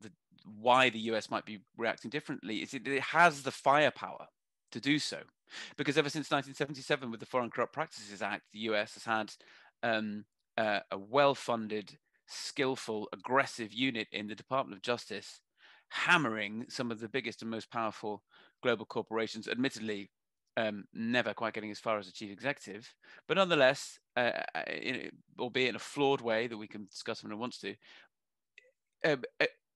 S5: the, why the US might be reacting differently is it, it has the firepower to do so. Because ever since 1977, with the Foreign Corrupt Practices Act, the US has had um, uh, a well-funded, skillful, aggressive unit in the Department of Justice, hammering some of the biggest and most powerful global corporations. Admittedly, um, never quite getting as far as a chief executive, but nonetheless, uh, uh in, albeit in a flawed way that we can discuss when it wants to, uh,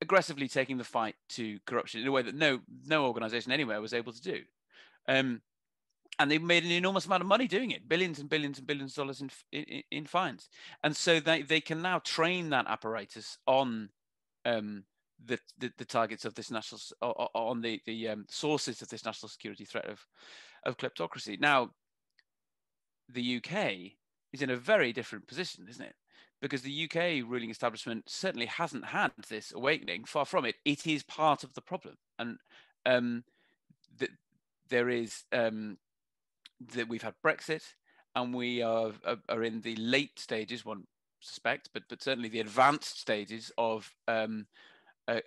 S5: aggressively taking the fight to corruption in a way that no no organization anywhere was able to do. Um, and they've made an enormous amount of money doing it billions and billions and billions of dollars in, in, in fines. And so they, they can now train that apparatus on um, the, the, the targets of this national on the the um, sources of this national security threat of of kleptocracy. Now the UK is in a very different position isn't it? Because the UK ruling establishment certainly hasn't had this awakening. Far from it. It is part of the problem. And um, the, there is um, that we've had Brexit and we are, are in the late stages, one suspect, but but certainly the advanced stages of um, a,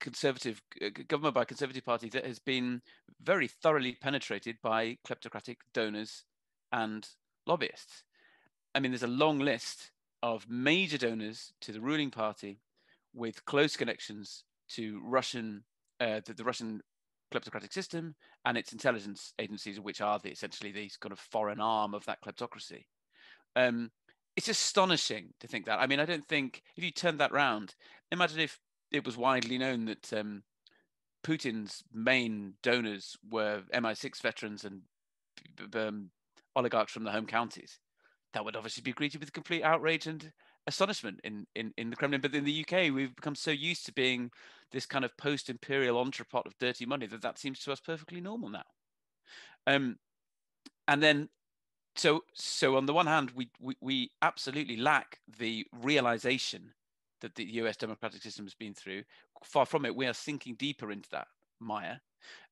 S5: conservative government by a conservative party that has been very thoroughly penetrated by kleptocratic donors and lobbyists. I mean, there's a long list of major donors to the ruling party with close connections to Russian, uh, the, the Russian kleptocratic system and its intelligence agencies, which are the, essentially these kind of foreign arm of that kleptocracy. Um, it's astonishing to think that. I mean, I don't think if you turn that round, imagine if it was widely known that um, Putin's main donors were MI6 veterans and um, oligarchs from the home counties. That would obviously be greeted with complete outrage and astonishment in, in, in the Kremlin. But in the UK, we've become so used to being this kind of post-imperial entrepot of dirty money that that seems to us perfectly normal now. Um, and then, so so on the one hand, we, we we absolutely lack the realization that the U.S. democratic system has been through. Far from it, we are sinking deeper into that mire.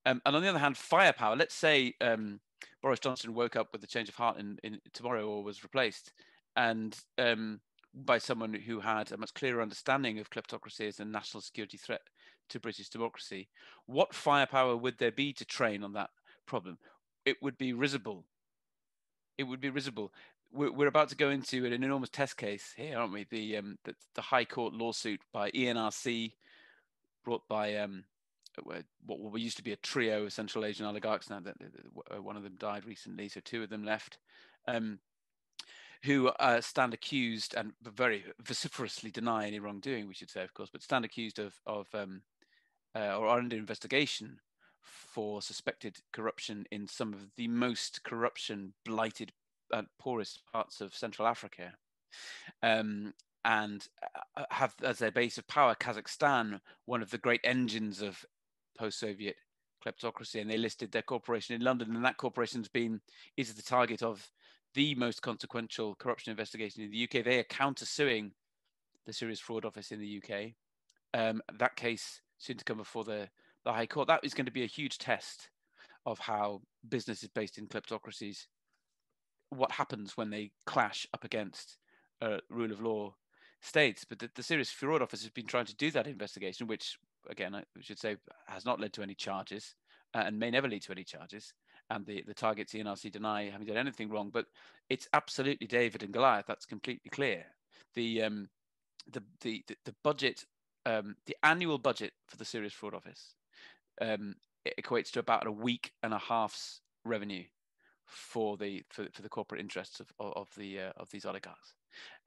S5: Um, and on the other hand, firepower. Let's say um, Boris Johnson woke up with a change of heart in, in tomorrow or was replaced, and um, by someone who had a much clearer understanding of kleptocracy as a national security threat to British democracy, what firepower would there be to train on that problem? It would be risible it would be risible. We're, we're about to go into an enormous test case here, aren't we? The um, the, the High Court lawsuit by ENRC, brought by um, what, used to be a trio of Central Asian oligarchs. Now that one of them died recently, so two of them left. Um, who uh, stand accused and very vociferously deny any wrongdoing, we should say, of course, but stand accused of, of um, uh, or are under investigation for suspected corruption in some of the most corruption blighted and poorest parts of Central Africa. Um, and uh, have as their base of power Kazakhstan, one of the great engines of post-Soviet kleptocracy, and they listed their corporation in London, and that corporation's been is the target of the most consequential corruption investigation in the UK. They are countersuing the Serious Fraud Office in the UK. Um, that case soon to come before the the High Court. That is going to be a huge test of how business is based in kleptocracies. What happens when they clash up against uh, rule of law states? But the, the Serious Fraud Office has been trying to do that investigation, which, again, I should say, has not led to any charges uh, and may never lead to any charges. And the, the targets ENRC deny having done anything wrong. But it's absolutely David and Goliath. That's completely clear. The um, the, the the budget, um, the annual budget for the Serious Fraud Office um, it equates to about a week and a half's revenue for the for, for the corporate interests of of the uh, of these oligarchs.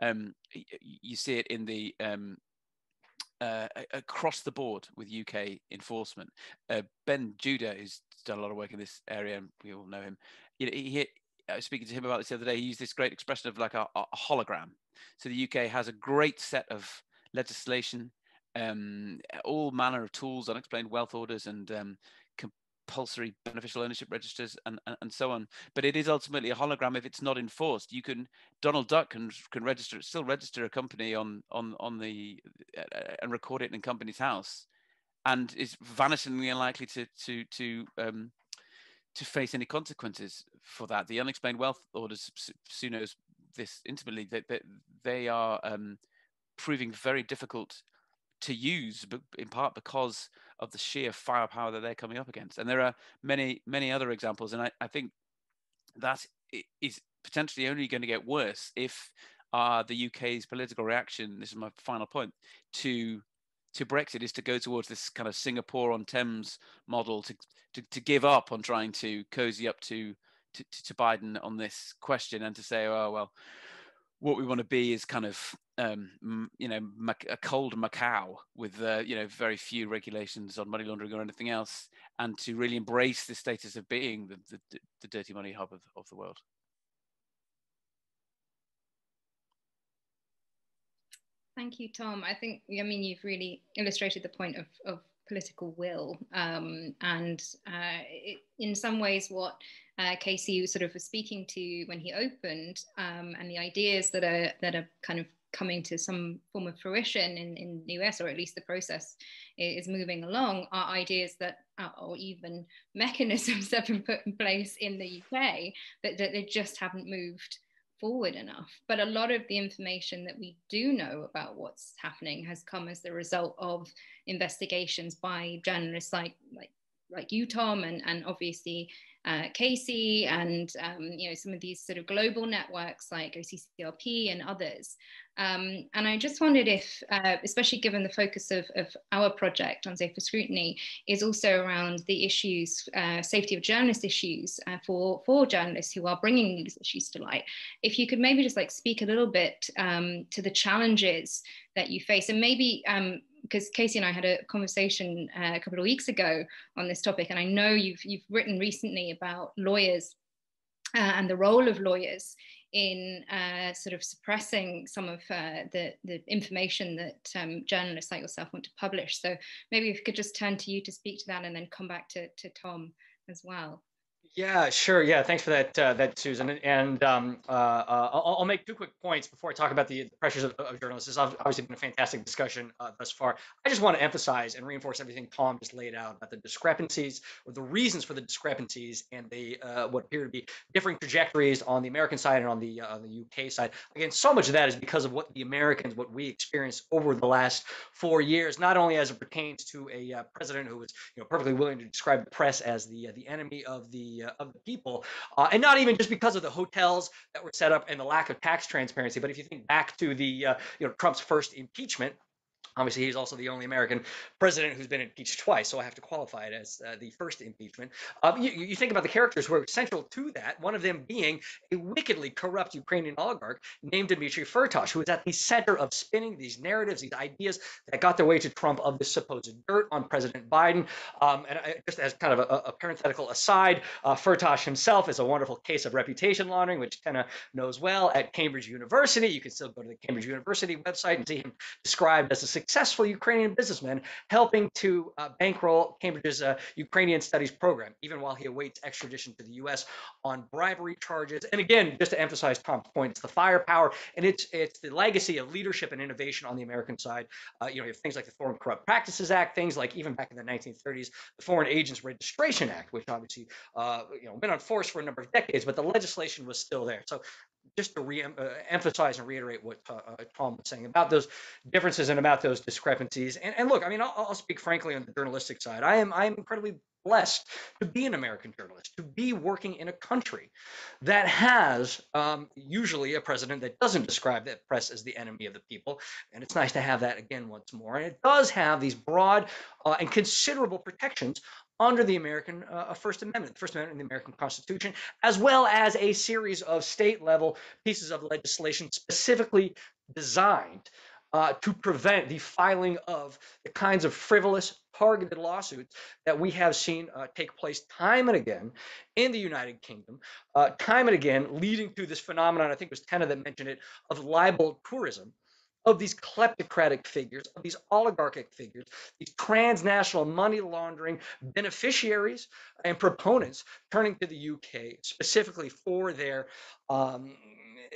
S5: Um, you see it in the um, uh, across the board with UK enforcement. Uh, ben Judah, who's done a lot of work in this area, and we all know him. You know, he, he, I was speaking to him about this the other day. He used this great expression of like a, a hologram. So the UK has a great set of legislation um, all manner of tools, unexplained wealth orders, and um, compulsory beneficial ownership registers, and, and, and so on. But it is ultimately a hologram if it's not enforced. You can Donald Duck can can register still register a company on on on the uh, and record it in a Companies House, and is vanishingly unlikely to to to um, to face any consequences for that. The unexplained wealth orders, Sue knows this intimately, that they, they, are um, proving very difficult to use, but in part because of the sheer firepower that they're coming up against. And there are many, many other examples. And I, I think that is potentially only going to get worse if uh, the UK's political reaction, this is my final point, to to Brexit is to go towards this kind of Singapore on Thames model to, to, to give up on trying to cozy up to, to, to Biden on this question and to say, oh, well, what we want to be is kind of um, you know a cold Macau with uh, you know very few regulations on money laundering or anything else, and to really embrace the status of being the, the, the dirty money hub of, of the world.
S1: Thank you, Tom. I think I mean you've really illustrated the point of, of political will, um, and uh, it, in some ways, what uh, Casey sort of was speaking to when he opened, um, and the ideas that are that are kind of coming to some form of fruition in, in the US, or at least the process is moving along, are ideas that, or even mechanisms that have been put in place in the UK that, that they just haven't moved forward enough. But a lot of the information that we do know about what's happening has come as the result of investigations by journalists like like like you, Tom, and, and obviously uh, Casey and um, you know some of these sort of global networks like OCCRP and others. Um, and I just wondered if, uh, especially given the focus of, of, our project Unsafe for Scrutiny, is also around the issues, uh, safety of journalist issues uh, for, for journalists who are bringing these issues to light. If you could maybe just like speak a little bit um, to the challenges that you face and maybe um, because Casey and I had a conversation uh, a couple of weeks ago on this topic, and I know you've you've written recently about lawyers uh, and the role of lawyers in uh, sort of suppressing some of uh, the the information that um, journalists like yourself want to publish. So maybe if we could just turn to you to speak to that, and then come back to to Tom as well.
S2: Yeah, sure. Yeah, thanks for that, uh, that Susan. And um, uh, uh, I'll, I'll, make two quick points before I talk about the pressures of, of journalists. This has obviously been a fantastic discussion uh, thus far. I just want to emphasize and reinforce everything Tom just laid out about the discrepancies or the reasons for the discrepancies and the uh, what appear to be differing trajectories on the American side and on the on the UK side. Again, so much of that is because of what the Americans, what we experienced over the last four years, not only as it pertains to a president who was you know perfectly willing to describe the press as the the enemy of the of the people, uh, and not even just because of the hotels that were set up and the lack of tax transparency, but if you think back to the uh, you know Trump's first impeachment, Obviously, he's also the only American president who's been impeached twice, so I have to qualify it as uh, the first impeachment. Um, you, you, think about the characters who are central to that, one of them being a wickedly corrupt Ukrainian oligarch named Dmitry Firtash, who was at the center of spinning these narratives, these ideas that got their way to Trump of the supposed dirt on President Biden. Um, and I, just as kind of a, a parenthetical aside, uh, Firtash himself is a wonderful case of reputation laundering, which Tena knows well at Cambridge University. You can still go to the Cambridge University website and see him described as a successful Ukrainian businessman helping to uh, bankroll Cambridge's uh, Ukrainian studies program, even while he awaits extradition to the U.S. on bribery charges. And again, just to emphasize Tom's point, it's the firepower and it's it's the legacy of leadership and innovation on the American side. Uh, you know, you have things like the Foreign Corrupt Practices Act, things like even back in the 1930s, the Foreign Agents Registration Act, which obviously uh, you know been on force for a number of decades, but the legislation was still there. So just to re-emphasize uh, and reiterate what uh, uh, Tom was saying about those differences and about those discrepancies. And, and look, I mean, I'll, I'll, speak frankly on the journalistic side. I am I am incredibly blessed to be an American journalist, to be working in a country that has um, usually a president that doesn't describe that press as the enemy of the people. And it's nice to have that again once more. And it does have these broad uh, and considerable protections under the American uh, First Amendment, First Amendment in the American Constitution, as well as a series of state level pieces of legislation specifically designed uh, to prevent the filing of the kinds of frivolous, targeted lawsuits that we have seen uh, take place time and again in the United Kingdom, uh, time and again, leading to this phenomenon. I think it was Tena that mentioned it of libel tourism of these kleptocratic figures, of these oligarchic figures, these transnational money laundering beneficiaries and proponents turning to the UK specifically for their um,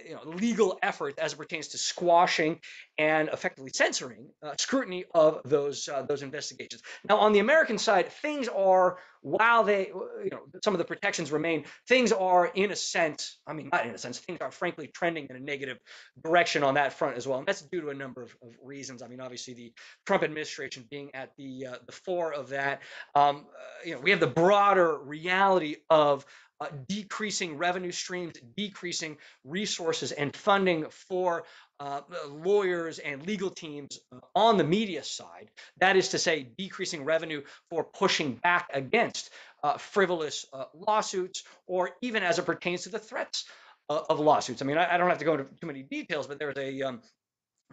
S2: you know, legal effort as it pertains to squashing and effectively censoring uh, scrutiny of those uh, those investigations. Now, on the American side, things are while they you know some of the protections remain, things are in a sense, I mean not in a sense, things are frankly trending in a negative direction on that front as well, and that's due to a number of, of reasons. I mean, obviously the Trump administration being at the uh, the fore of that. Um, uh, you know, we have the broader reality of uh, decreasing revenue streams, decreasing resources and funding for uh, lawyers and legal teams on the media side. That is to say, decreasing revenue for pushing back against uh, frivolous uh, lawsuits, or even as it pertains to the threats uh, of lawsuits. I mean, I, I, don't have to go into too many details, but there was a um, a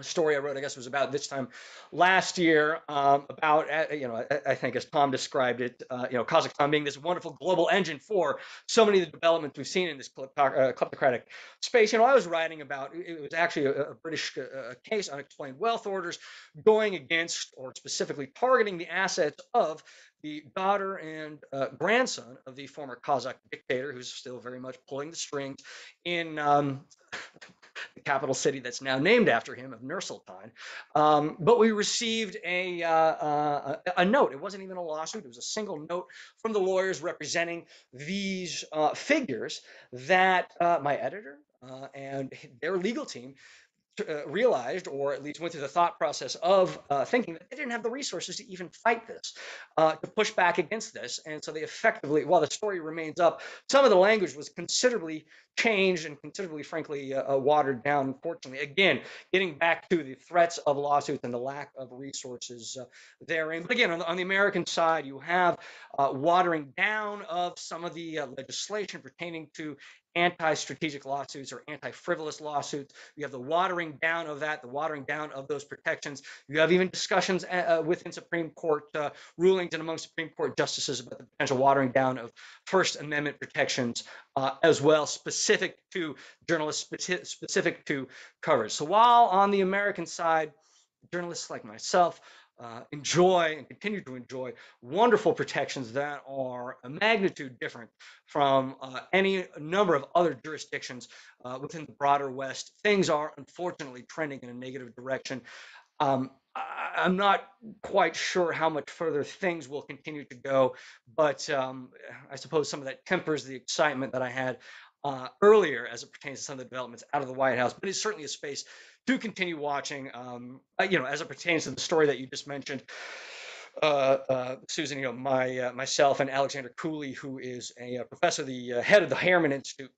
S2: story I wrote, I guess it was about this time last year, um, about, uh, you know, I, I, think as Tom described it, uh, you know, Kazakhstan being this wonderful global engine for so many of the developments we've seen in this uh, kleptocratic space. You know, I was writing about, it was actually a, a British uh, case, unexplained wealth orders, going against or specifically targeting the assets of the daughter and uh, grandson of the former Kazakh dictator, who's still very much pulling the strings in um, the capital city that's now named after him of Nur-Sultan. Um, but we received a, uh, uh, a note. It wasn't even a lawsuit. It was a single note from the lawyers representing these uh, figures that uh, my editor uh, and their legal team uh, realized, or at least went through the thought process of uh, thinking that they didn't have the resources to even fight this, uh, to push back against this. And so they effectively, while the story remains up, some of the language was considerably changed and considerably, frankly, uh, uh, watered down, unfortunately. Again, getting back to the threats of lawsuits and the lack of resources uh, therein. But again, on the, on the, American side, you have watering down of some of the legislation pertaining to anti-strategic lawsuits or anti-frivolous lawsuits. You have the watering down of that, the watering down of those protections. You have even discussions uh, uh, within Supreme Court uh, rulings and among Supreme Court justices about the potential watering down of First Amendment protections uh, as well, specific to journalists, specific to coverage. So while on the American side, journalists like myself uh, enjoy and continue to enjoy wonderful protections that are a magnitude different from uh, any number of other jurisdictions uh, within the broader West. Things are unfortunately trending in a negative direction. Um, I, am not quite sure how much further things will continue to go, but um, I suppose some of that tempers the excitement that I had uh, earlier as it pertains to some of the developments out of the White House. But it's certainly a space to continue watching, um, uh, you know, as it pertains to the story that you just mentioned. uh, uh, Susan, you know, my uh, myself and Alexander Cooley, who is a, uh, professor, the uh, head of the Harriman Institute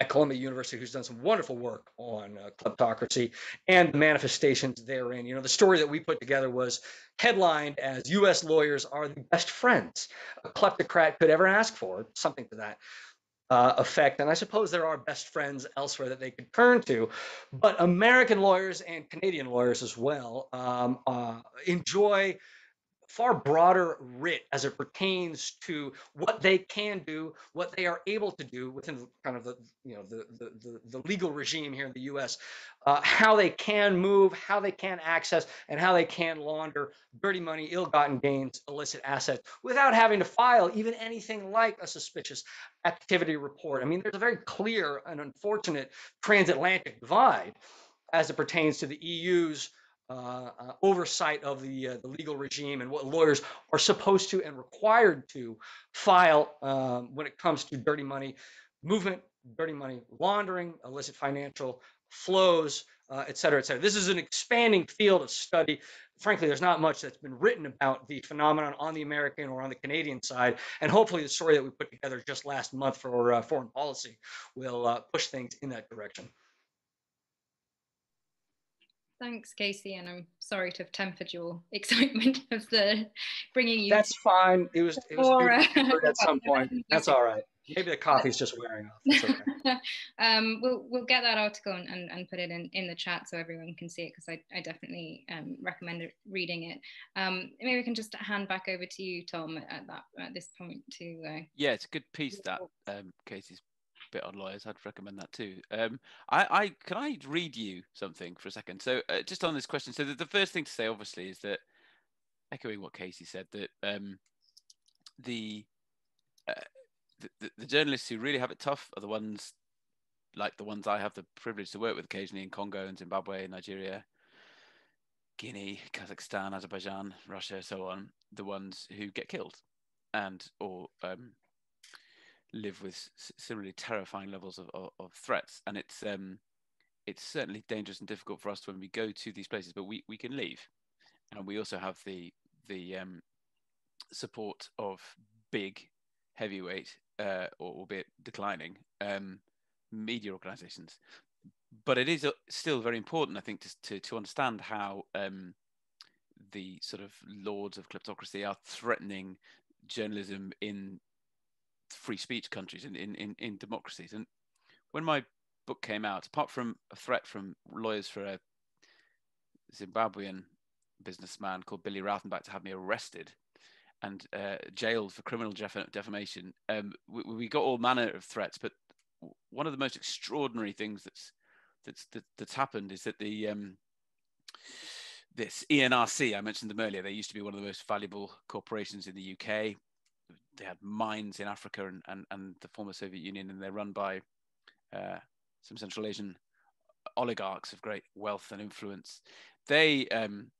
S2: at Columbia University, who's done some wonderful work on kleptocracy and the manifestations therein. You know, the story that we put together was headlined as "U.S. lawyers are the best friends a kleptocrat could ever ask for," something to that uh, effect. And I suppose there are best friends elsewhere that they could turn to, but American lawyers and Canadian lawyers as well um, uh, enjoy far broader writ as it pertains to what they can do, what they are able to do within kind of the you know the the, the, the legal regime here in the U.S. Uh, how they can move, how they can access, and how they can launder dirty money, ill-gotten gains, illicit assets without having to file even anything like a suspicious activity report. I mean, there's a very clear and unfortunate transatlantic divide as it pertains to the EU's uh, uh, oversight of the, uh, the legal regime and what lawyers are supposed to and required to file um, when it comes to dirty money movement, dirty money laundering, illicit financial flows, uh, et cetera, et cetera. This is an expanding field of study. Frankly, there's not much that's been written about the phenomenon on the American or on the Canadian side. And hopefully, the story that we put together just last month for uh, foreign policy will uh, push things in that direction.
S1: Thanks, Casey, and I'm sorry to have tempered your excitement of the bringing you.
S2: That's fine. It was it was or, uh, at some point. That's all right. Maybe the coffee's just wearing off. Okay.
S1: um, we'll we'll get that article and, and, and, put it in, in the chat so everyone can see it because I, I definitely um, recommend reading it. Um, maybe we can just hand back over to you, Tom, at that at this point to. Uh,
S5: yeah, it's a good piece that um, Casey's bit on lawyers, I'd recommend that too. Um, I, I can I read you something for a second. So uh, just on this question, so the, the, first thing to say, obviously, is that echoing what Casey said, that um, the, uh, the, the journalists who really have it tough are the ones like the ones I have the privilege to work with occasionally in Congo and Zimbabwe, Nigeria, Guinea, Kazakhstan, Azerbaijan, Russia, so on. The ones who get killed and or um, live with similarly terrifying levels of, of, of threats, and it's um, it's certainly dangerous and difficult for us when we go to these places, but we, we can leave, and we also have the the um, support of big heavyweight, uh, or albeit declining, um, media organisations. But it is uh, still very important, I think, to to, to understand how um, the sort of lords of kleptocracy are threatening journalism in free speech countries in, in, in, in democracies. And when my book came out, apart from a threat from lawyers for a Zimbabwean businessman called Billy Rautenbach to have me arrested and uh, jailed for criminal def- defamation, um, we, we, got all manner of threats. But one of the most extraordinary things that's that's that, that's happened is that the um, this ENRC, I mentioned them earlier. They used to be one of the most valuable corporations in the UK they had mines in Africa and, and, and the former Soviet Union, and they're run by uh, some Central Asian oligarchs of great wealth and influence. They um,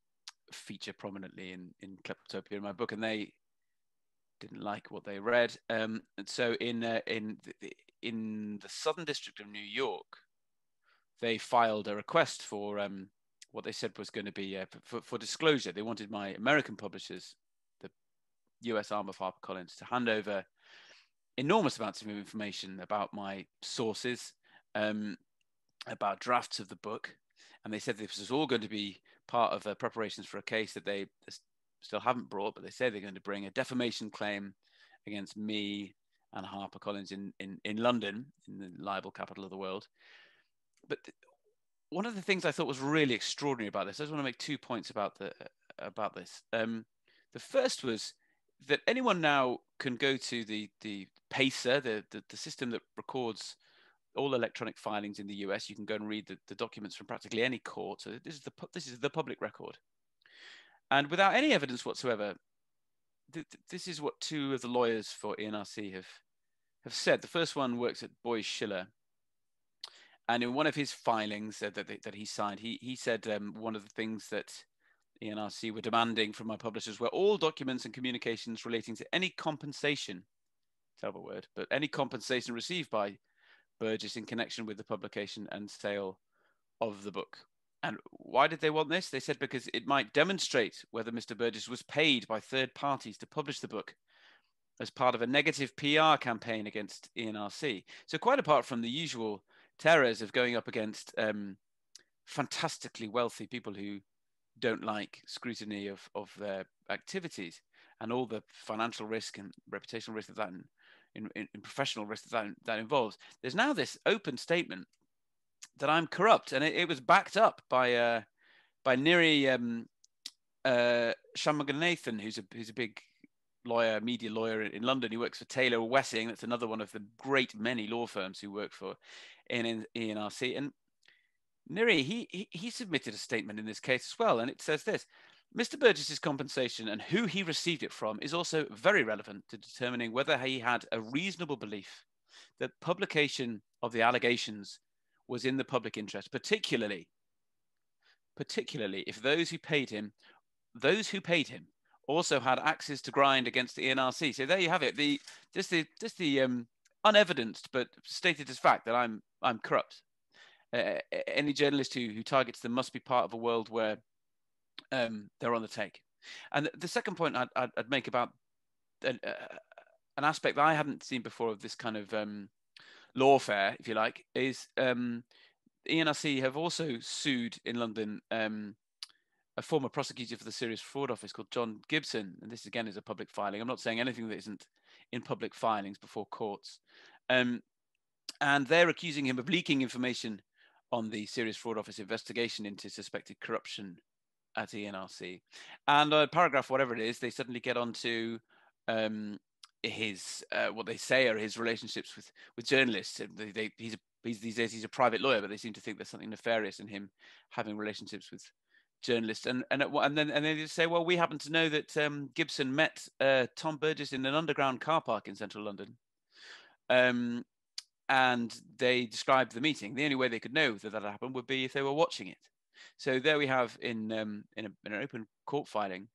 S5: feature prominently in in Kleptopia in my book, and they didn't like what they read. Um, and so in uh, in the, in the Southern District of New York, they filed a request for um, what they said was going to be uh, for, for disclosure. They wanted my American publishers US arm of HarperCollins to hand over enormous amounts of information about my sources, um, about drafts of the book. And they said this was all going to be part of uh, preparations for a case that they still haven't brought, but they say they're going to bring a defamation claim against me and HarperCollins in, in, in London, in the libel capital of the world. But th- one of the things I thought was really extraordinary about this, I just want to make two points about the about this. Um, the first was that anyone now can go to the the PACER, the, the, the system that records all electronic filings in the US. You can go and read the, the documents from practically any court. So this is the this is the public record, and without any evidence whatsoever, th- this is what two of the lawyers for ENRC have have said. The first one works at Boies Schiller, and in one of his filings uh, that that he signed, he he said um, one of the things that ENRC were demanding from my publishers were all documents and communications relating to any compensation, terrible word, but any compensation received by Burgis in connection with the publication and sale of the book. and why did they want this? They said because it might demonstrate whether Mr. Burgis was paid by third parties to publish the book as part of a negative PR campaign against ENRC. So, quite apart from the usual terrors of going up against um, fantastically wealthy people who don't like scrutiny of, of their activities and all the financial risk and reputational risk that that in, in, in professional risk that, that involves, there's now this open statement that I'm corrupt, and it, it was backed up by uh, by Niri um, uh, Shanmuganathan, who's a who's a big lawyer, media lawyer in London. He works for Taylor Wessing. That's another one of the great many law firms who work for in ENRC. And Niri, he, he, he submitted a statement in this case as well, and it says this. Mr. Burgis's compensation and who he received it from is also very relevant to determining whether he had a reasonable belief that publication of the allegations was in the public interest, particularly, particularly if those who paid him, those who paid him, also had axes to grind against the ENRC. So there you have it. The just the just the um, unevidenced but stated as fact that I'm I'm corrupt. Uh, any journalist who who targets them must be part of a world where um, they're on the take. And the second point I'd, I'd, make about an, uh, an, aspect that I hadn't seen before of this kind of um, lawfare, if you like, is um, ENRC have also sued in London um, a former prosecutor for the Serious Fraud Office called John Gibson. And this again is a public filing. I'm not saying anything that isn't in public filings before courts. Um, and they're accusing him of leaking information on the Serious Fraud Office investigation into suspected corruption at ENRC. And uh, paragraph, whatever it is, they suddenly get onto um, his uh, what they say are his relationships with with journalists. They, they, he's a, he's these days he's a private lawyer, but they seem to think there's something nefarious in him having relationships with journalists. And and and then and then they say, well, we happen to know that um, Gibson met uh, Tom Burgis in an underground car park in central London. Um, and they described the meeting. The only way they could know that that happened would be if they were watching it. So there we have in um, in, a, in an open court filing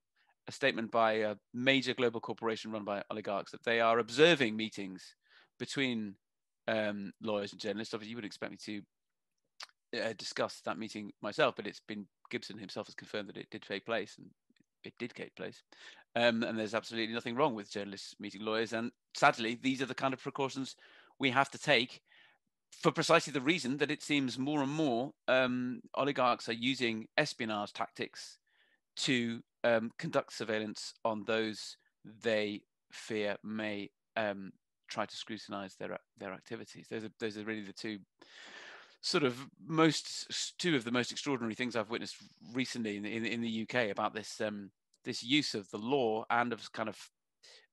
S5: a statement by a major global corporation run by oligarchs that they are observing meetings between um, lawyers and journalists. Obviously, you wouldn't expect me to uh, discuss that meeting myself, but it's been Gibson himself has confirmed that it did take place and it did take place. Um, and there's absolutely nothing wrong with journalists meeting lawyers. And sadly, these are the kind of precautions we have to take for precisely the reason that it seems more and more um, oligarchs are using espionage tactics to um, conduct surveillance on those they fear may um, try to scrutinize their their activities. Those are those are really the two sort of most two of the most extraordinary things I've witnessed recently in the, in, in the UK about this um, this use of the law and of kind of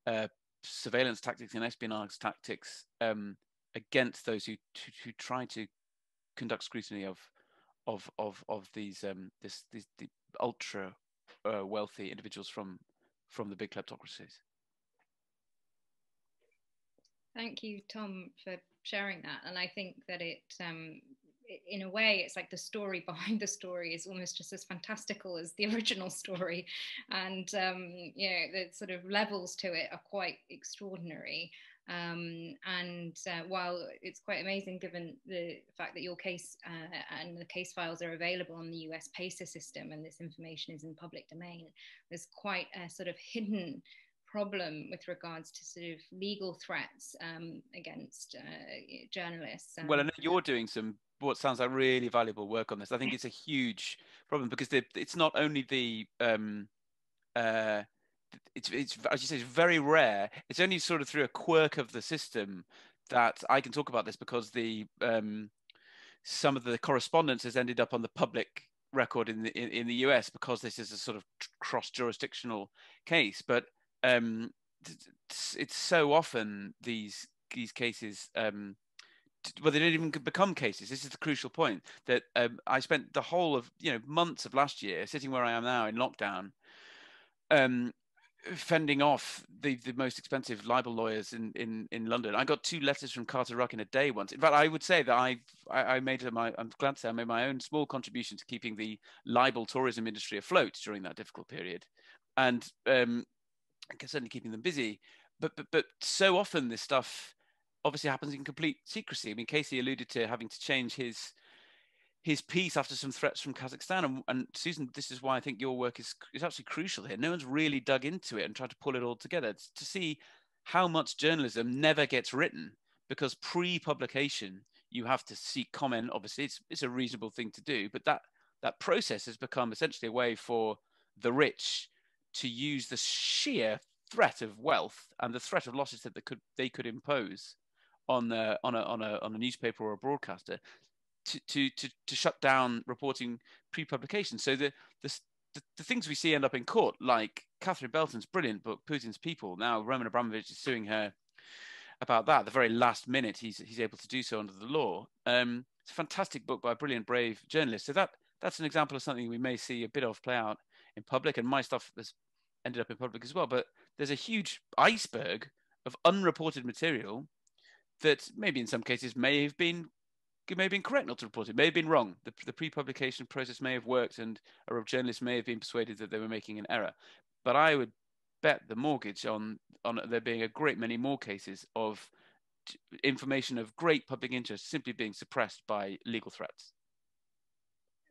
S5: uh, surveillance tactics and espionage tactics um, against those who, who, who try to conduct scrutiny of of of of these um, this these the ultra uh, wealthy individuals from from the big kleptocracies.
S1: Thank you, Tom, for sharing that. And I think that it, um, in a way, it's like the story behind the story is almost just as fantastical as the original story, and um, you know the sort of levels to it are quite extraordinary. Um, and uh, while it's quite amazing given the fact that your case uh, and the case files are available on the US PACER system and this information is in public domain, there's quite a sort of hidden problem with regards to sort of legal threats um, against uh, journalists.
S5: And, well, I know you're doing some what sounds like really valuable work on this. I think it's a huge problem because the, it's not only the um, uh, it's it's as you say, it's very rare. It's only sort of through a quirk of the system that I can talk about this because the um, some of the correspondence has ended up on the public record in the in, in the US because this is a sort of cross jurisdictional case. But um, it's, it's, so often these these cases. Um, well, they don't even become cases. This is the crucial point that um, I spent the whole of you know months of last year sitting where I am now in lockdown, um, fending off the, the most expensive libel lawyers in, in, in London. I got two letters from Carter Ruck in a day once. In fact, I would say that I I, I made my I'm glad to say I made my own small contribution to keeping the libel tourism industry afloat during that difficult period, and um, certainly keeping them busy. But but but so often this stuff obviously happens in complete secrecy. I mean, Casey alluded to having to change his his piece after some threats from Kazakhstan. And, and, Susan, this is why I think your work is, is absolutely crucial here. No one's really dug into it and tried to pull it all together to see how much journalism never gets written because pre-publication you have to seek comment. Obviously, it's, it's a reasonable thing to do, but that that process has become essentially a way for the rich to use the sheer threat of wealth and the threat of losses that they could they could impose on the, on a on a on a newspaper or a broadcaster to to to, to shut down reporting pre-publication. So the, the the, the things we see end up in court, like Catherine Belton's brilliant book, Putin's People. Now Roman Abramovich is suing her about that. The very last minute, he's he's able to do so under the law. Um, it's a fantastic book by a brilliant, brave journalist. So that that's an example of something we may see a bit of play out in public, and my stuff has ended up in public as well. But there's a huge iceberg of unreported material that maybe in some cases may have been it may have been correct not to report it, may have been wrong. The, the pre-publication process may have worked, and a journalist may have been persuaded that they were making an error. But I would bet the mortgage on on there being a great many more cases of information of great public interest simply being suppressed by legal threats.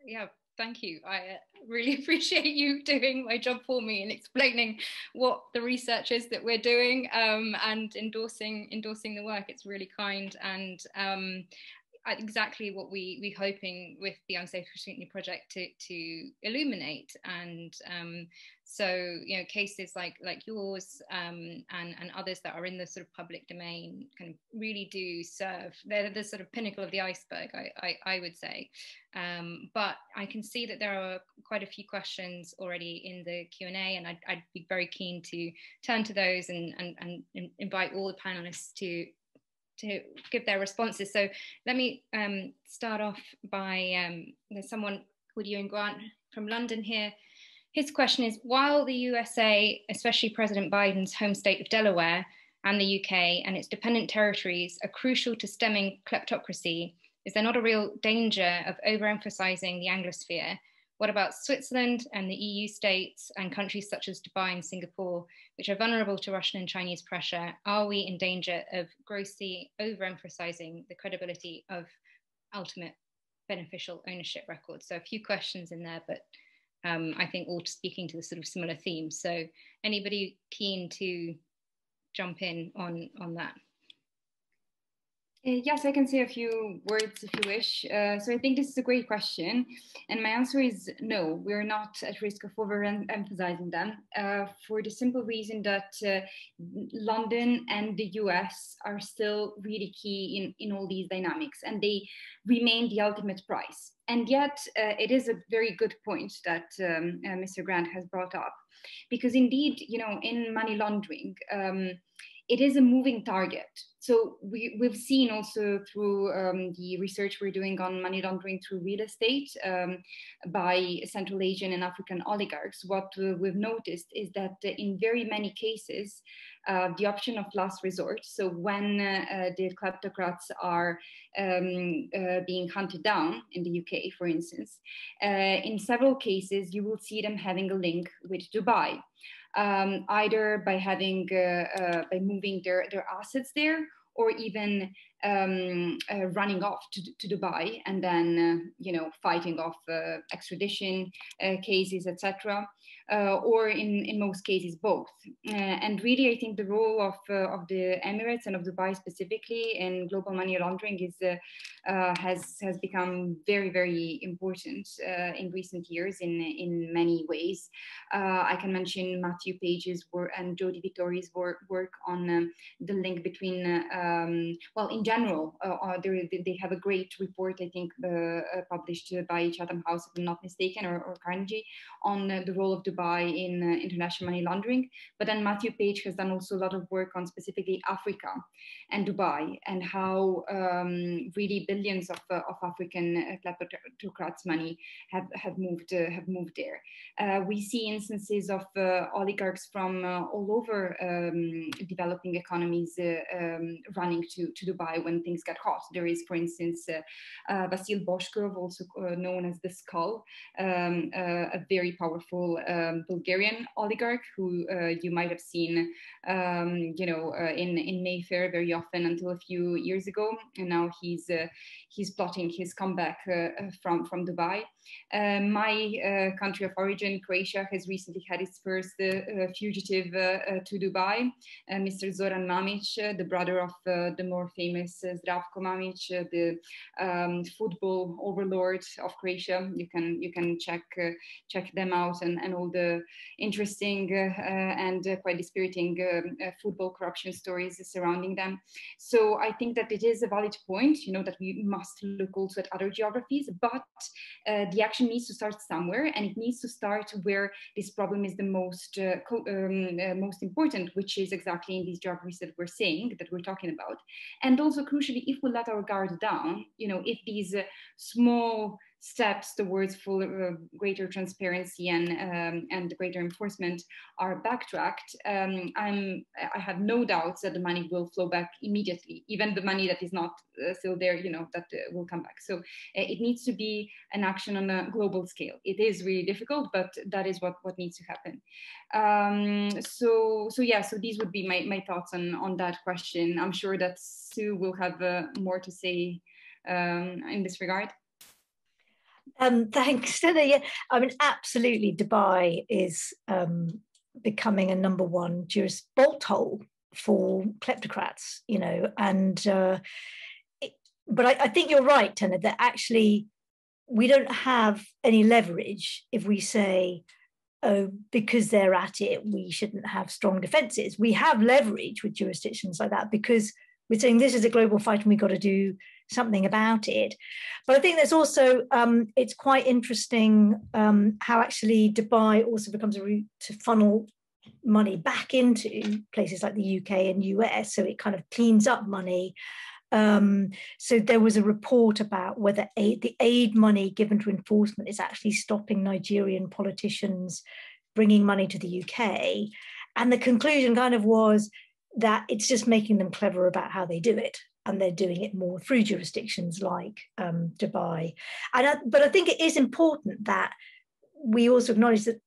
S1: Yeah, thank you. I uh, really appreciate you doing my job for me and explaining what the research is that we're doing um, and endorsing endorsing the work. It's really kind and um, exactly what we we hoping with the unsafe scrutiny project to to illuminate and um, so you know cases like like yours um, and and others that are in the sort of public domain kind of really do serve they're the sort of pinnacle of the iceberg I I, I would say um, but I can see that there are quite a few questions already in the Q and A and I'd, I'd, be very keen to turn to those and, and and invite all the panelists to to give their responses. So let me um, start off by um, there's someone called Ewan Grant from London here. His question is While the USA, especially President Biden's home state of Delaware and the UK and its dependent territories, are crucial to stemming kleptocracy, is there not a real danger of overemphasizing the Anglosphere what about Switzerland and the EU states and countries such as Dubai and Singapore, which are vulnerable to Russian and Chinese pressure? Are we in danger of grossly overemphasizing the credibility of ultimate beneficial ownership records? So, a few questions in there, but um, I think all speaking to the sort of similar themes. So, anybody keen to jump in on, on that?
S4: Uh, yes, I can say a few words if you wish. Uh, so I think this is a great question. And my answer is no, we're not at risk of overemphasizing them uh, for the simple reason that uh, London and the US are still really key in, in all these dynamics and they remain the ultimate price. And yet, uh, it is a very good point that um, uh, Mr. Grant has brought up because indeed, you know, in money laundering, um, it is a moving target. So we, we've seen also through um, the research we're doing on money laundering through real estate um, by Central Asian and African oligarchs, what we've noticed is that in very many cases, uh, the option of last resort, so when uh, the kleptocrats are um, uh, being hunted down in the UK, for instance, uh, in several cases, you will see them having a link with Dubai um, either by having uh, uh, by moving their their assets there or even um, uh, running off to, to Dubai and then, uh, you know, fighting off uh, extradition uh, cases, etc uh, or in, in most cases both. Uh, and really, I think the role of, of the Emirates and of Dubai specifically in global money laundering is, has, has become very, very important in recent years in, in many ways. I can mention Matthew Page's work and Jodi Vittori's work, work on um, the link between, um, well, in general, they have a great report, I think, published by Chatham House, if I'm not mistaken, or, or Carnegie, on the role of Dubai in uh, international money laundering. But then Matthew Page has done also a lot of work on specifically Africa and Dubai and how um, really billions of, uh, of African kleptocrats' money have, have moved uh, have moved there. Uh, we see instances of uh, oligarchs from uh, all over um, developing economies um, running to, to Dubai when things get hot. There is, for instance, uh, uh, Vasil Boshkov, also uh, known as the Skull, um, uh, a very powerful um, Bulgarian oligarch who uh, you might have seen, um, you know, uh, in in Mayfair very often until a few years ago, and now he's he's plotting his comeback from from Dubai. my country of origin, Croatia, has recently had its first fugitive to Dubai, Mr. Zoran Mamic, the brother of the more famous Zdravko Mamic, the um, football overlord of Croatia. You can you can check uh, check them out and, and all the interesting uh, and uh, quite dispiriting um, football corruption stories surrounding them. So I think that it is a valid point, you know, that we must look also at other geographies, but the action needs to start somewhere, and it needs to start where this problem is the most um, most important, which is exactly in these geographies that we're saying that we're talking about, and also crucially, if we let our guard down, you know, if these uh, small steps towards full uh, greater transparency and um, and greater enforcement are backtracked, um, I'm I have no doubts that the money will flow back immediately. Even the money that is not uh, still there, you know, that uh, will come back. So uh, it needs to be an action on a global scale. It is really difficult, but that is what what needs to happen. Um, so so yeah, so these would be my my thoughts on on that question. I'm sure that Sue will have uh, more to say um, in this regard.
S3: Um, thanks. I mean, absolutely, Dubai is um, becoming a number one juris bolt hole for kleptocrats, you know, and uh, it, but I, I think you're right, Tena, that actually we don't have any leverage if we say, oh, because they're at it, we shouldn't have strong defenses. We have leverage with jurisdictions like that because we're saying this is a global fight and we've got to do something about it. But I think there's also um, it's quite interesting um, how actually Dubai also becomes a route to funnel money back into places like the UK and US. So it kind of cleans up money. Um, so there was a report about whether aid, the aid money given to enforcement is actually stopping Nigerian politicians bringing money to the UK. And the conclusion kind of was that it's just making them clever about how they do it and they're doing it more through jurisdictions like um, Dubai. And I, but I think it is important that we also acknowledge that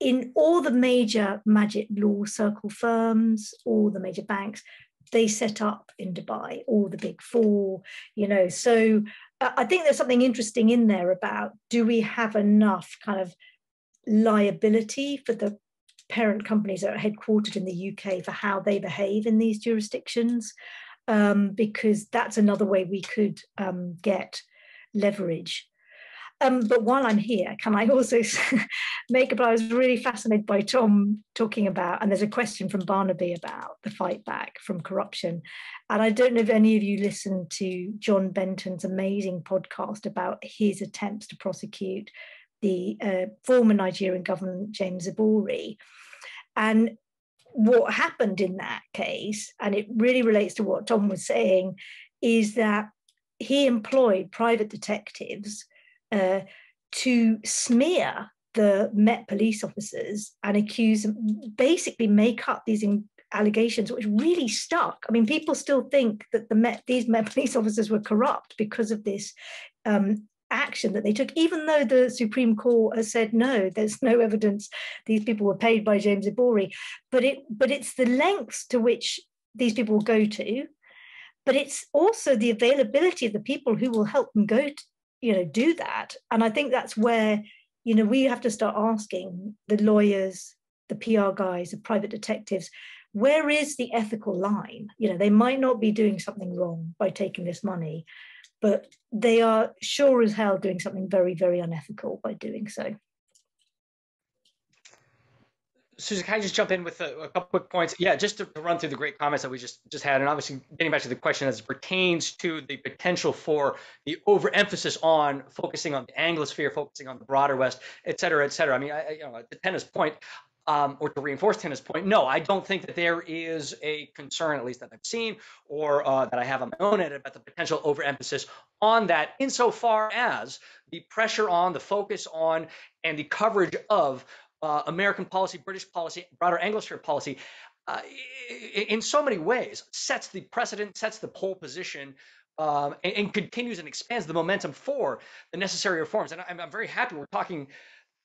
S3: in all the major magic law circle firms, all the major banks, they set up in Dubai, all the big four, you know. So uh, I think there's something interesting in there about do we have enough kind of liability for the parent companies that are headquartered in the UK for how they behave in these jurisdictions? Um, because that's another way we could um, get leverage. Um, but while I'm here, can I also make a I was really fascinated by Tom talking about, and there's a question from Barnaby about the fight back from corruption. And I don't know if any of you listened to John Benton's amazing podcast about his attempts to prosecute the uh, former Nigerian government, James Ibori. And what happened in that case, and it really relates to what Tom was saying, is that he employed private detectives uh, to smear the Met police officers and accuse them, basically make up these in, allegations, which really stuck. I mean, people still think that the Met, these Met police officers were corrupt because of this um, action that they took, even though the Supreme Court has said no, there's no evidence these people were paid by James Ibori. But it but it's the lengths to which these people will go to, but it's also the availability of the people who will help them go to, you know, do that. And I think that's where, you know, we have to start asking the lawyers, the PR guys, the private detectives, where is the ethical line? You know, they might not be doing something wrong by taking this money, but they are sure as hell doing something very, very unethical by doing so.
S2: Susan, can I just jump in with a, a couple quick points? Yeah, just to, run through the great comments that we just just had, and obviously getting back to the question as it pertains to the potential for the overemphasis on focusing on the Anglosphere, focusing on the broader West, et cetera, et cetera. I mean, I, you know, to Tena's point, um, or to reinforce Tena's point, no, I don't think that there is a concern, at least that I've seen or uh, that I have on my own end, about the potential overemphasis on that, insofar as the pressure on, the focus on, and the coverage of uh, American policy, British policy, broader Anglosphere policy uh, in so many ways sets the precedent, sets the pole position um, and, and, continues and expands the momentum for the necessary reforms. And I'm, I'm, very happy we're talking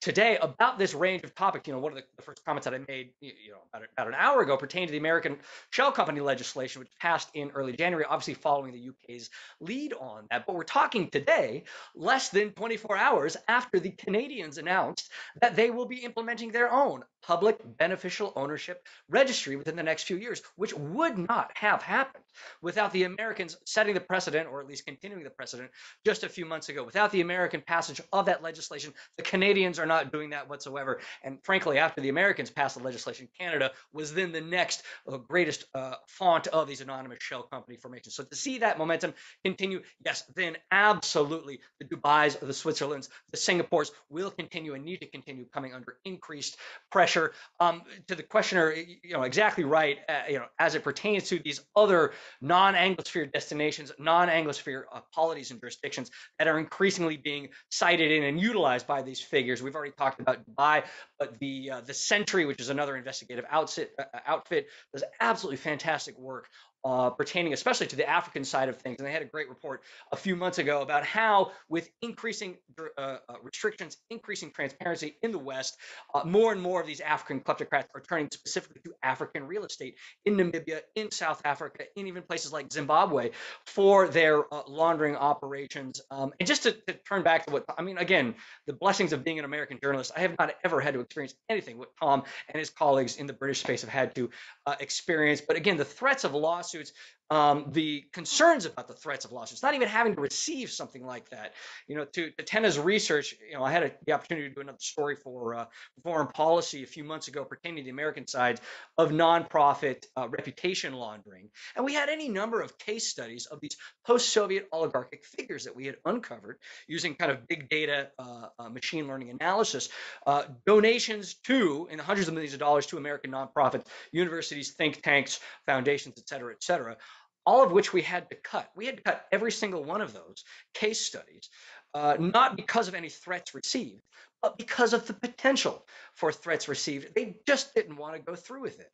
S2: today about this range of topics. You know, one of the, the first comments that I made, you know, about, about, an hour ago pertained to the American Shell Company legislation, which passed in early January, obviously following the UK's lead on that. But we're talking today, less than 24 hours after the Canadians announced that they will be implementing their own public beneficial ownership registry within the next few years, which would not have happened without the Americans setting the precedent, or at least continuing the precedent, just a few months ago. Without the American passage of that legislation, the Canadians are not doing that whatsoever. And frankly, after the Americans passed the legislation, Canada was then the next uh, greatest uh, font of these anonymous shell company formations. So to see that momentum continue, yes, then absolutely the Dubai's, the Switzerlands, the Singapores will continue and need to continue coming under increased pressure. Um, to the questioner, you know, exactly right. Uh, you know, as it pertains to these other non-Anglosphere destinations, non-Anglosphere uh, polities and jurisdictions that are increasingly being cited in and utilized by these figures. We've already talked about Dubai, but the uh, the Sentry, which is another investigative outfit, uh, outfit, does absolutely fantastic work uh, pertaining especially to the African side of things. And they had a great report a few months ago about how, with increasing uh, uh, restrictions, increasing transparency in the West, uh, more and more of these African kleptocrats are turning specifically to African real estate in Namibia, in South Africa, in even places like Zimbabwe for their uh, laundering operations. Um, and just to, to, turn back to what I mean, again, the blessings of being an American journalist, I have not ever had to experience anything what Tom and his colleagues in the British space have had to uh, experience. But again, the threats of lawsuits lawsuits, um, the concerns about the threats of lawsuits, not even having to receive something like that. You know, to, to Tena's research, you know, I had a, the opportunity to do another story for uh, foreign policy a few months ago pertaining to the American side of nonprofit uh, reputation laundering. And we had any number of case studies of these post-Soviet oligarchic figures that we had uncovered using kind of big data uh, uh machine learning analysis, uh, donations to, in the hundreds of millions of dollars to American nonprofits, universities, think tanks, foundations, et cetera, et cetera all of which we had to cut. We had to cut every single one of those case studies, uh, not because of any threats received, but because of the potential for threats received. They just didn't want to go through with it.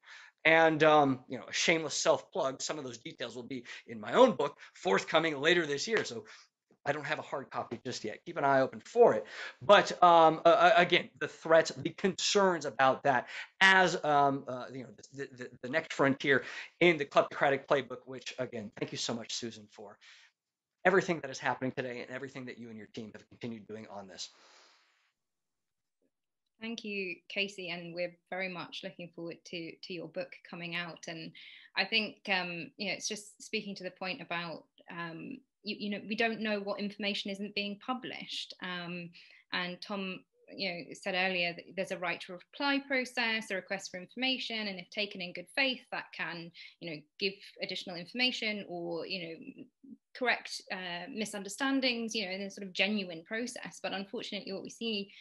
S2: And um, you know, a shameless self plug. Some of those details will be in my own book, forthcoming later this year. So I don't have a hard copy just yet. Keep an eye open for it. But um, uh, again, the threats, the concerns about that as um, uh, you know the, the, the, next frontier in the kleptocratic playbook. Which again, thank you so much, Susan, for everything that is happening today and everything that you and your team have continued doing on this.
S1: Thank you, Casey, and we're very much looking forward to to your book coming out. And I think um, you know it's just speaking to the point about um, you, you, know we don't know what information isn't being published. Um, and Tom, you know, said earlier that there's a right to reply process, a request for information, and if taken in good faith, that can you know give additional information or you know correct uh, misunderstandings, you know, in a sort of genuine process. But unfortunately, what we see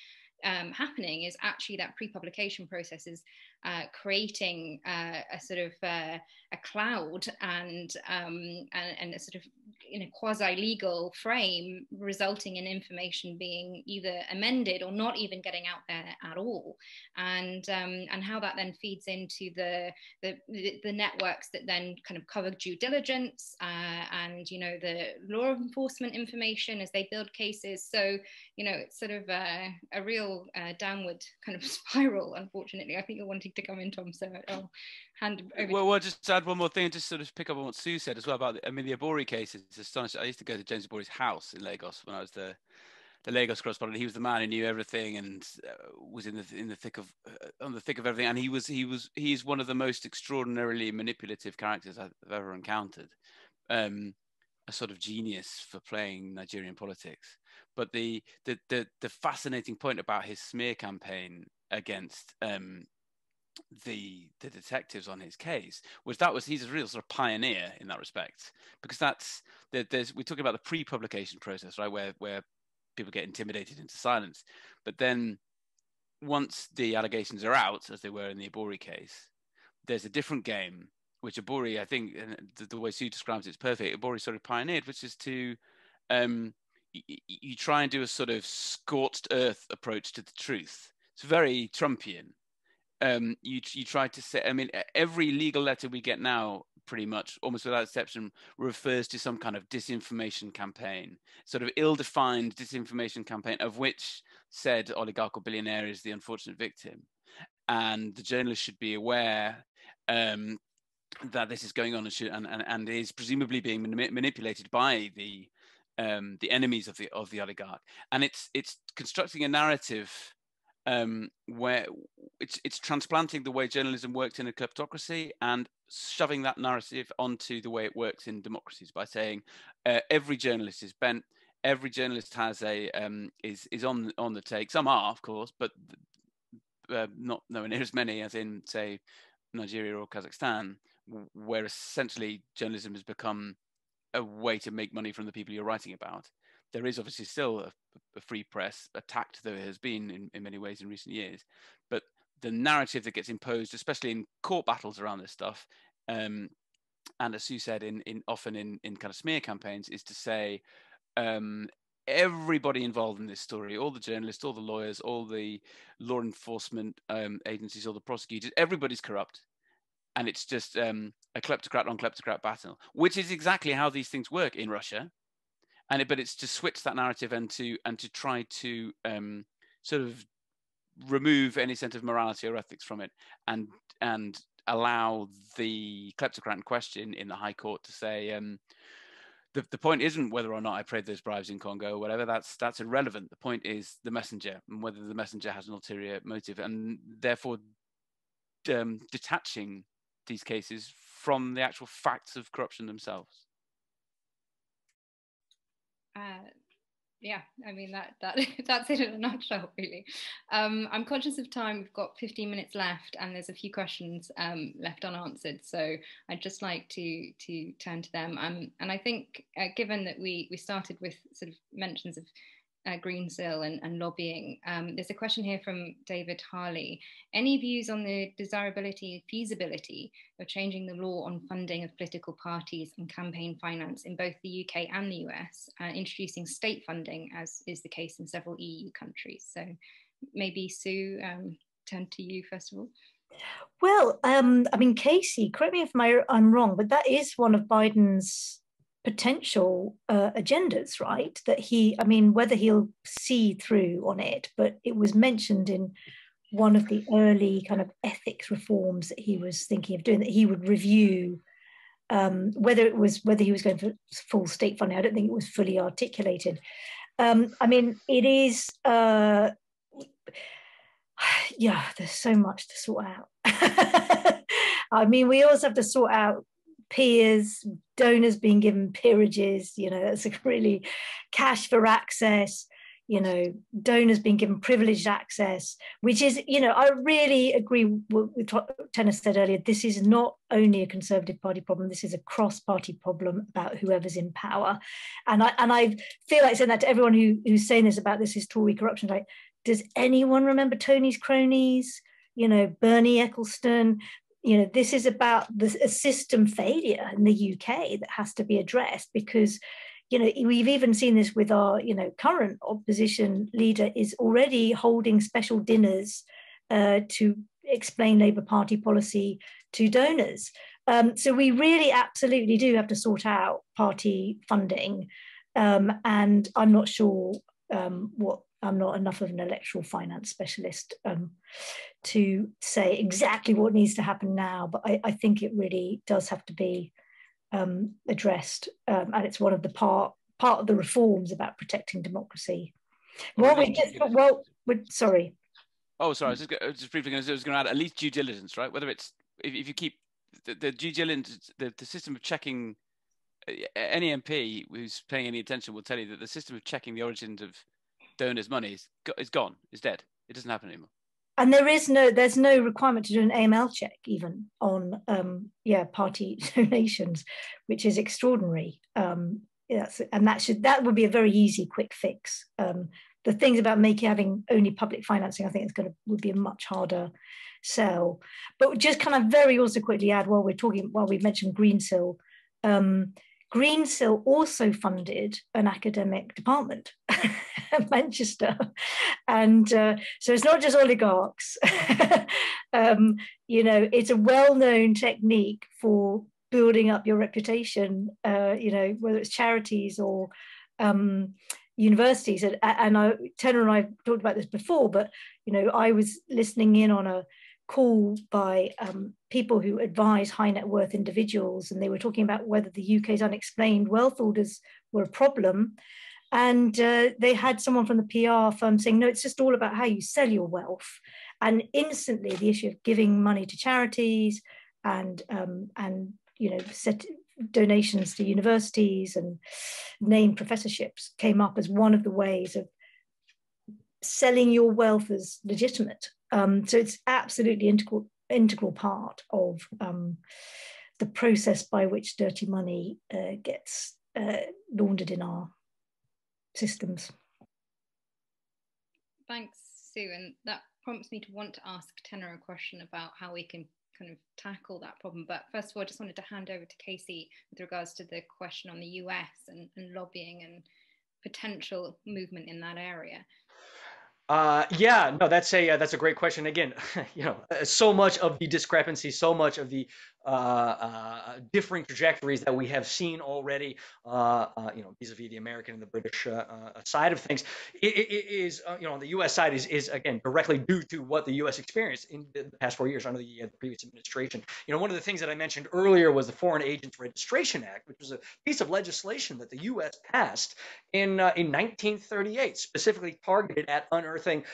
S1: um, happening is actually that pre-publication process is uh, creating uh, a sort of uh, a cloud and, um, and, and a sort of in a quasi-legal frame, resulting in information being either amended or not even getting out there at all, and um, and how that then feeds into the, the the networks that then kind of cover due diligence uh, and you know the law enforcement information as they build cases. So you know it's sort of a, a real uh, downward kind of spiral. Unfortunately, I think you're wanting to come in, Tom. So I'll hand over.
S5: Well, well, just add one more thing and just sort of pick up on what Sue said as well about. The, I mean, the Ibori case is astonishing. I used to go to James Ibori's house in Lagos when I was the the Lagos correspondent. He was the man who knew everything and uh, was in the in the thick of uh, on the thick of everything. And he was he was he's one of the most extraordinarily manipulative characters I've ever encountered. Um, a sort of genius for playing Nigerian politics. But the the the, the fascinating point about his smear campaign against um, the the detectives on his case was that was he's a real sort of pioneer in that respect. Because that's there's we're talking about the pre-publication process right where where people get intimidated into silence. But then once the allegations are out as they were in the Ibori case there's a different game which Ibori I think the, the way Sue describes it's perfect. Ibori sort of pioneered which is to um, you try and do a sort of scorched earth approach to the truth. It's very Trumpian um, you you try to say. I mean, every legal letter we get now, pretty much almost without exception, refers to some kind of disinformation campaign, sort of ill-defined disinformation campaign of which said oligarchical billionaire is the unfortunate victim, and the journalist should be aware. Um, that this is going on and, should, and, and, and is presumably being manipulated by the um, the enemies of the of the oligarch, and it's it's constructing a narrative um, where it's it's transplanting the way journalism worked in a kleptocracy and shoving that narrative onto the way it works in democracies by saying uh, every journalist is bent, every journalist has a um, is is on on the take. Some are, of course, but uh, not nowhere near as many as in say Nigeria or Kazakhstan, where essentially journalism has become a way to make money from the people you're writing about there is obviously still a, a free press, attacked though it has been in, in many ways in recent years. But the narrative that gets imposed, especially in court battles around this stuff, um, and as Sue said, in, in often in, in kind of smear campaigns, is to say um, everybody involved in this story, all the journalists, all the lawyers, all the law enforcement um, agencies, all the prosecutors, everybody's corrupt. And it's just um, a kleptocrat on kleptocrat battle, which is exactly how these things work in Russia and it, but it's to switch that narrative and to and to try to um, sort of remove any sense of morality or ethics from it and and allow the kleptocrat in question in the high court to say um, the, the point isn't whether or not I paid those bribes in Congo or whatever. That's that's irrelevant. The point is the messenger and whether the messenger has an ulterior motive, and therefore um, detaching these cases from the actual facts of corruption themselves
S1: uh, yeah, I mean that that that's it in a nutshell, really. Um, I'm conscious of time. We've got 15 minutes left, and there's a few questions um, left unanswered. So I'd just like to to turn to them. Um, and I think, uh, given that we we started with sort of mentions of uh, Greensill and, and lobbying. Um, there's a question here from David Harley. Any views on the desirability and feasibility of changing the law on funding of political parties and campaign finance in both the UK and the US, uh, introducing state funding, as is the case in several EU countries? So maybe Sue, um, turn to you first of all.
S3: Well, um, I mean, Casey, correct me if I'm wrong, but that is one of Biden's potential uh, agendas, right? That he, I mean, whether he'll see through on it, but it was mentioned in one of the early kind of ethics reforms that he was thinking of doing, that he would review um, whether it was whether he was going for full state funding. I don't think it was fully articulated. Um, I mean, it is. Uh, yeah, there's so much to sort out. I mean, we also have to sort out peers, donors being given peerages, you know, that's really cash for access, you know, donors being given privileged access, which is, you know, I really agree with what Tena said earlier. This is not only a Conservative Party problem, this is a cross-party problem about whoever's in power. And I and I feel like saying that to everyone who, who's saying this about this is Tory corruption. Like, does anyone remember Tony's cronies? You know, Bernie Ecclestone, you know this is about the, a system failure in the UK that has to be addressed because you know we've even seen this with our you know current opposition leader is already holding special dinners uh, to explain Labour Party policy to donors. Um, so we really absolutely do have to sort out party funding, um, and I'm not sure um, what I'm not enough of an electoral finance specialist um, to say exactly what needs to happen now, but I, I think it really does have to be um, addressed, um, and it's one of the part part of the reforms about protecting democracy. Well, we just, well, we're, sorry.
S5: Oh, sorry. I was just, just briefly going to, going to add at least due diligence, right? Whether it's if, if you keep the, the due diligence, the, the system of checking any MP who's paying any attention will tell you that the system of checking the origins of donors' money is, is gone, is dead. It doesn't happen anymore.
S3: And there is no, there's no requirement to do an AML check even on, um, yeah, party donations, which is extraordinary. Um, and that should, that would be a very easy, quick fix. Um, the things about making having only public financing, I think it's going to would be a much harder sell. But just kind of very also quickly add while we're talking, while we've mentioned Greensill, um, Greensill also funded an academic department. Manchester. And uh, so it's not just oligarchs. um, you know, it's a well known technique for building up your reputation, uh, you know, whether it's charities or um, universities. And, and I, Tena and I talked about this before, but, you know, I was listening in on a call by um, people who advise high net worth individuals, and they were talking about whether the UK's unexplained wealth orders were a problem. And uh, they had someone from the PR firm saying, no, it's just all about how you sell your wealth. And instantly, the issue of giving money to charities and um, and you know set donations to universities and named professorships came up as one of the ways of selling your wealth as legitimate. Um, so it's absolutely integral integral part of um, the process by which dirty money uh, gets uh, laundered in our systems.
S1: Thanks, Sue. And that prompts me to want to ask Tena a question about how we can kind of tackle that problem. But first of all, I just wanted to hand over to Casey with regards to the question on the US and, and lobbying and potential movement in that area.
S2: Uh, yeah, no, that's a uh, that's a great question. Again, you know, uh, so much of the discrepancy, so much of the Uh, uh, differing trajectories that we have seen already, uh, uh, you know, vis-a-vis the American and the British side of things, it, it is, you know, on the U.S. side is is again directly due to what the U.S. experienced in the past four years under the, the previous administration. You know, one of the things that I mentioned earlier was the Foreign Agents Registration Act, which was a piece of legislation that the U.S. passed in in 1938, specifically targeted at unearthing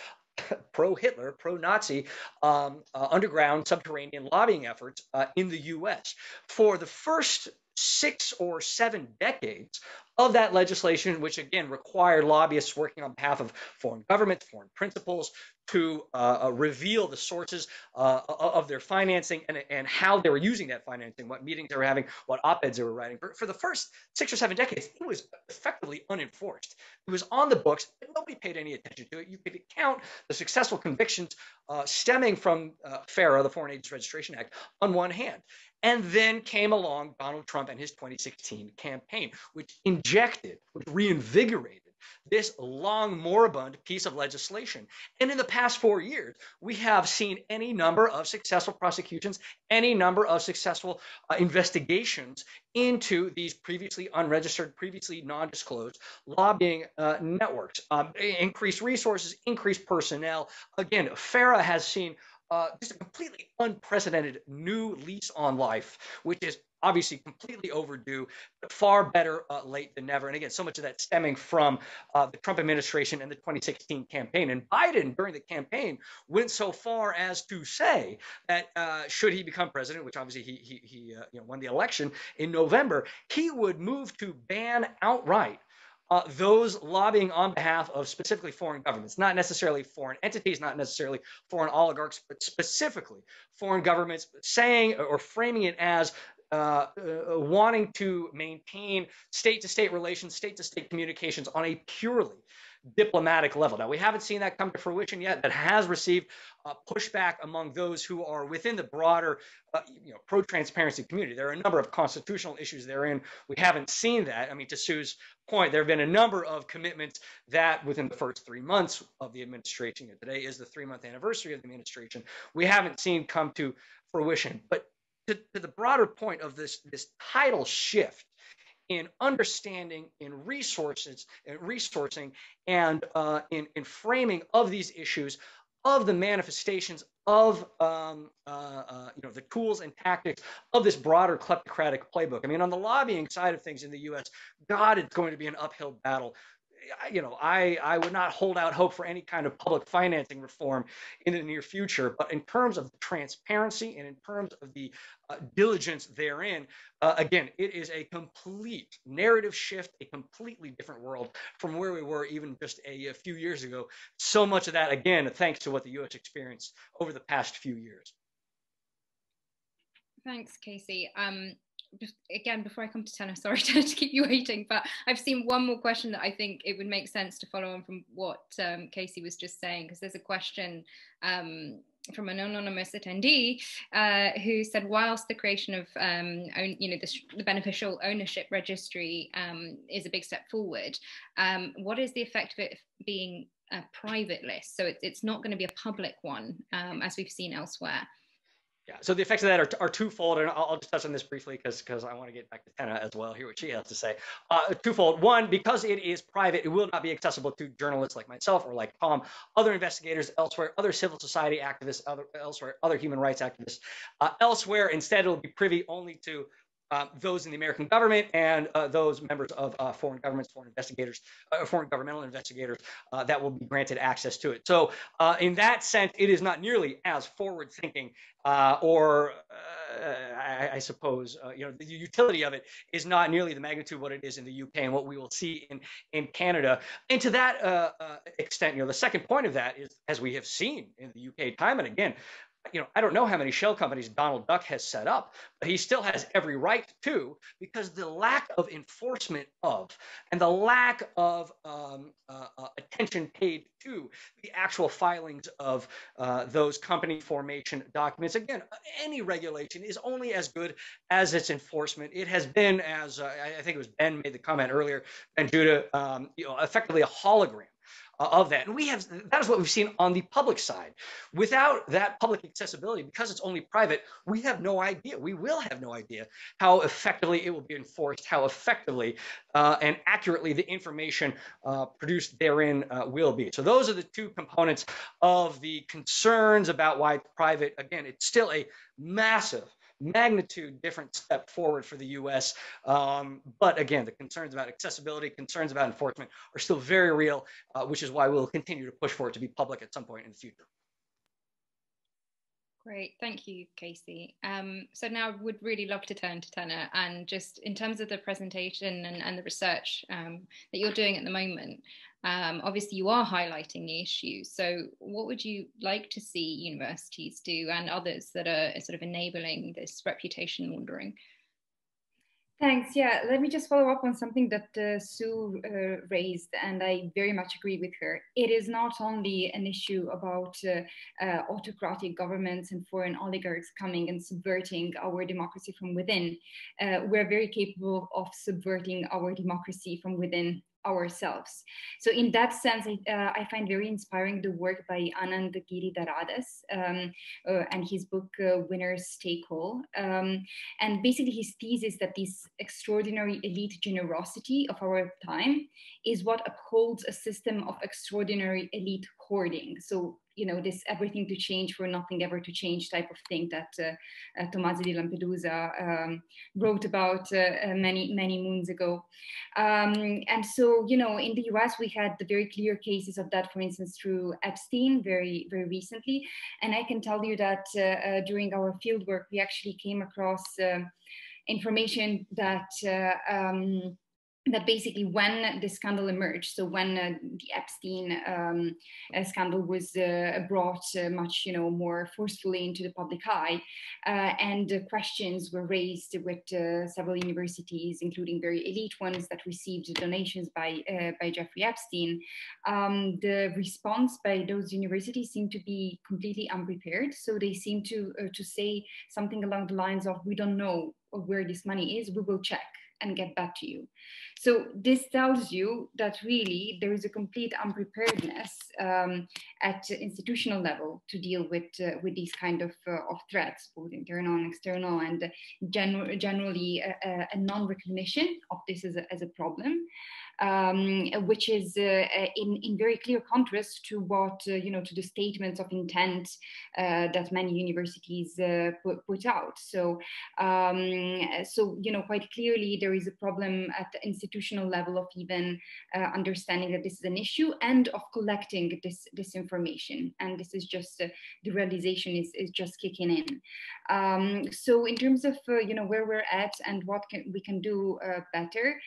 S2: pro-Hitler, pro-Nazi um, uh, underground subterranean lobbying efforts uh, in the U.S. For the first six or seven decades of that legislation, which again required lobbyists working on behalf of foreign governments, foreign principals, to uh, uh, reveal the sources uh, of their financing and, and how they were using that financing, what meetings they were having, what op-eds they were writing. For, for the first six or seven decades, it was effectively unenforced. It was on the books, but nobody paid any attention to it. You could count the successful convictions uh, stemming from uh, FARA, the Foreign Agents Registration Act, on one hand. And then came along Donald Trump and his 2016 campaign, which injected, which reinvigorated this long moribund piece of legislation. And in the past four years, we have seen any number of successful prosecutions, any number of successful uh, investigations into these previously unregistered, previously non disclosed lobbying uh, networks. Um, increased resources, increased personnel. Again, FARA has seen uh, just a completely unprecedented new lease on life, which is obviously completely overdue, but far better uh, late than never. And again, so much of that stemming from uh, the Trump administration and the 2016 campaign. And Biden, during the campaign, went so far as to say that uh, should he become president, which obviously he he, he uh, you know won the election in November, he would move to ban outright uh, those lobbying on behalf of specifically foreign governments, not necessarily foreign entities, not necessarily foreign oligarchs, but specifically foreign governments, saying or framing it as uh, uh, wanting to maintain state to state relations, state to state communications on a purely diplomatic level. Now, we haven't seen that come to fruition yet. That has received uh, pushback among those who are within the broader, uh, you know, pro-transparency community. There are a number of constitutional issues therein. We haven't seen that. I mean, to Sue's point, there have been a number of commitments that within the first three months of the administration, today is the three-month anniversary of the administration, we haven't seen come to fruition. But to, to the broader point of this this tidal shift in understanding, in resources, in resourcing, and uh, in, in framing of these issues, of the manifestations of um, uh, uh, you know the tools and tactics of this broader kleptocratic playbook. I mean, on the lobbying side of things in the U.S., God, it's going to be an uphill battle you know, I, I would not hold out hope for any kind of public financing reform in the near future. But in terms of transparency and in terms of the uh, diligence therein, uh, again, it is a complete narrative shift, a completely different world from where we were even just a, a few years ago. So much of that, again, thanks to what the U.S. experienced over the past few years.
S1: Thanks, Casey. Um, again, before I come to Tena, sorry to, to, keep you waiting, but I've seen one more question that I think it would make sense to follow on from what um, Casey was just saying, because there's a question um, from an anonymous attendee uh, who said, whilst the creation of um, own, you know the, the, beneficial ownership registry um, is a big step forward, um, what is the effect of it being a private list? So it, it's not going to be a public one, um, as we've seen elsewhere.
S2: Yeah, so the effects of that are, are twofold, and I'll, I'll just touch on this briefly because because I want to get back to Tena as well, hear what she has to say. Uh, twofold. One, because it is private, it will not be accessible to journalists like myself or like Tom, other investigators elsewhere, other civil society activists, other elsewhere, other human rights activists uh, elsewhere. Instead, it will be privy only to uh, those in the American government and uh, those members of uh, foreign governments, foreign investigators, uh, foreign governmental investigators uh, that will be granted access to it. So, uh, in that sense, it is not nearly as forward thinking, or I, I, suppose, you know, the utility of it is not nearly the magnitude of what it is in the UK and what we will see in, in Canada. And to that extent, you know, the second point of that is, as we have seen in the UK time and again, you know, I don't know how many shell companies Donald Duck has set up, but he still has every right to because the lack of enforcement of and the lack of um, uh, uh, attention paid to the actual filings of uh, those company formation documents. Again, any regulation is only as good as its enforcement. It has been, as uh, I think it was Ben made the comment earlier, Ben Judah, um, you know, effectively a hologram of that. And we have that is what we've seen on the public side. Without that public accessibility, because it's only private, we have no idea. We will have no idea how effectively it will be enforced, how effectively uh, and accurately the information uh, produced therein uh, will be. So those are the two components of the concerns about why private. Again, it's still a massive magnitude different step forward for the U.S. Um, but again, the concerns about accessibility, concerns about enforcement are still very real, uh, which is why we'll continue to push for it to be public at some point in the future.
S1: Great, thank you, Casey. Um, so now I would really love to turn to Tena and just in terms of the presentation and, and the research um, that you're doing at the moment, um, obviously, you are highlighting the issues. So, what would you like to see universities do and others that are sort of enabling this reputation laundering?
S4: Thanks. Yeah, let me just follow up on something that uh, Sue uh, raised, and I very much agree with her. It is not only an issue about uh, uh autocratic governments and foreign oligarchs coming and subverting our democracy from within. Uh, we're very capable of subverting our democracy from within ourselves. So in that sense, I, uh, I find very inspiring the work by Anand Giridharadas um, uh, and his book uh, Winners Take All. Um, and basically his thesis that this extraordinary elite generosity of our time is what upholds a system of extraordinary elite hoarding. So you know this everything to change for nothing ever to change type of thing that uh, uh, Tommaso di Lampedusa um, wrote about uh, uh, many many moons ago. Um, and so you know in the U.S. we had the very clear cases of that, for instance, through Epstein very very recently. And I can tell you that uh, uh, during our fieldwork we actually came across information that. Um, that basically when the scandal emerged so when uh, the epstein um, uh, scandal was uh, brought uh, much you know more forcefully into the public eye uh, and questions were raised with uh, several universities including very elite ones that received donations by by jeffrey epstein um, the response by those universities seemed to be completely unprepared. So they seemed to to say something along the lines of we don't know where this money is. We will check and get back to you. So this tells you that really there is a complete unpreparedness um, at institutional level to deal with uh, with these kind of uh, of threats, both internal and external, and gen- generally a, a non-recognition of this as a, as a problem um, which is uh, uh, in, in very clear contrast to what, uh, you know, to the statements of intent that many universities put, put, out. So, um, so, you know, quite clearly there is a problem at the institutional level of even understanding that this is an issue and of collecting this, this information. And this is just, the realization is, is just kicking in. Um, so in terms of, you know, where we're at and what can, we can do better,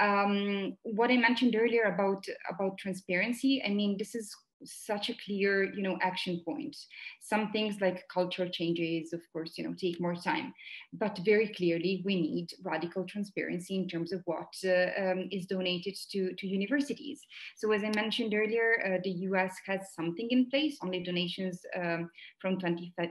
S4: um, what I mentioned earlier about about transparency, I mean, this is such a clear, you know, action point. Some things like cultural changes, of course, you know, take more time, but very clearly we need radical transparency in terms of what uh, um, is donated to, to universities. So as I mentioned earlier, uh, the US has something in place, only donations um, from 20, uh,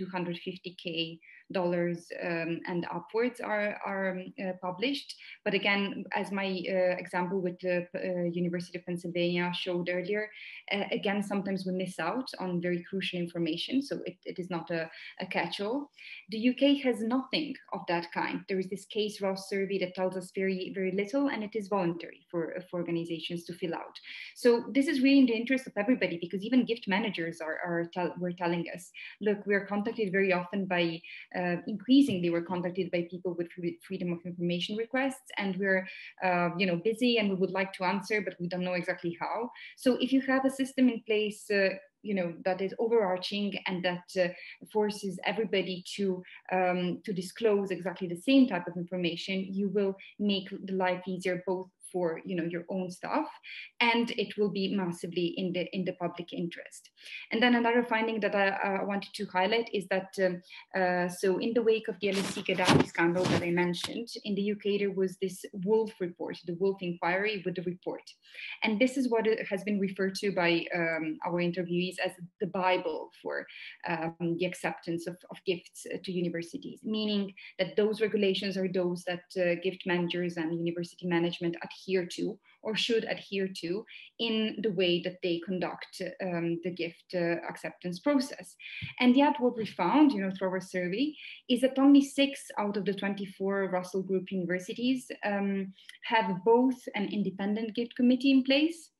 S4: 250K dollars um, and upwards are, are um, uh, published. But again, as my uh, example with the uh, University of Pennsylvania showed earlier, uh, again, sometimes we miss out on very crucial information. So it, it is not a, a catch-all. The UK has nothing of that kind. There is this Case Ross survey that tells us very, very little, and it is voluntary for, for organizations to fill out. So this is really in the interest of everybody because even gift managers are, are tell, were telling us, look, we're contacted very often by uh, increasingly we're contacted by people with freedom of information requests and we're uh, you know busy and we would like to answer but we don't know exactly how. So if you have a system in place uh, you know that is overarching and that uh, forces everybody to um, to disclose exactly the same type of information you will make the life easier both for you know your own stuff and it will be massively in the in the public interest. And then another finding that i, I wanted to highlight is that um, uh, so in the wake of the LSE Gaddafi scandal that i mentioned in the uk there was this Woolf report the Woolf inquiry with the report. And this is what has been referred to by um, our interviewees as the bible for um, the acceptance of, of gifts uh, to universities meaning that those regulations are those that uh, gift managers and university management adhere adhere to or should adhere to in the way that they conduct um, the gift uh, acceptance process. And yet what we found, you know, through our survey is that only six out of the 24 Russell Group universities um, have both an independent gift committee in place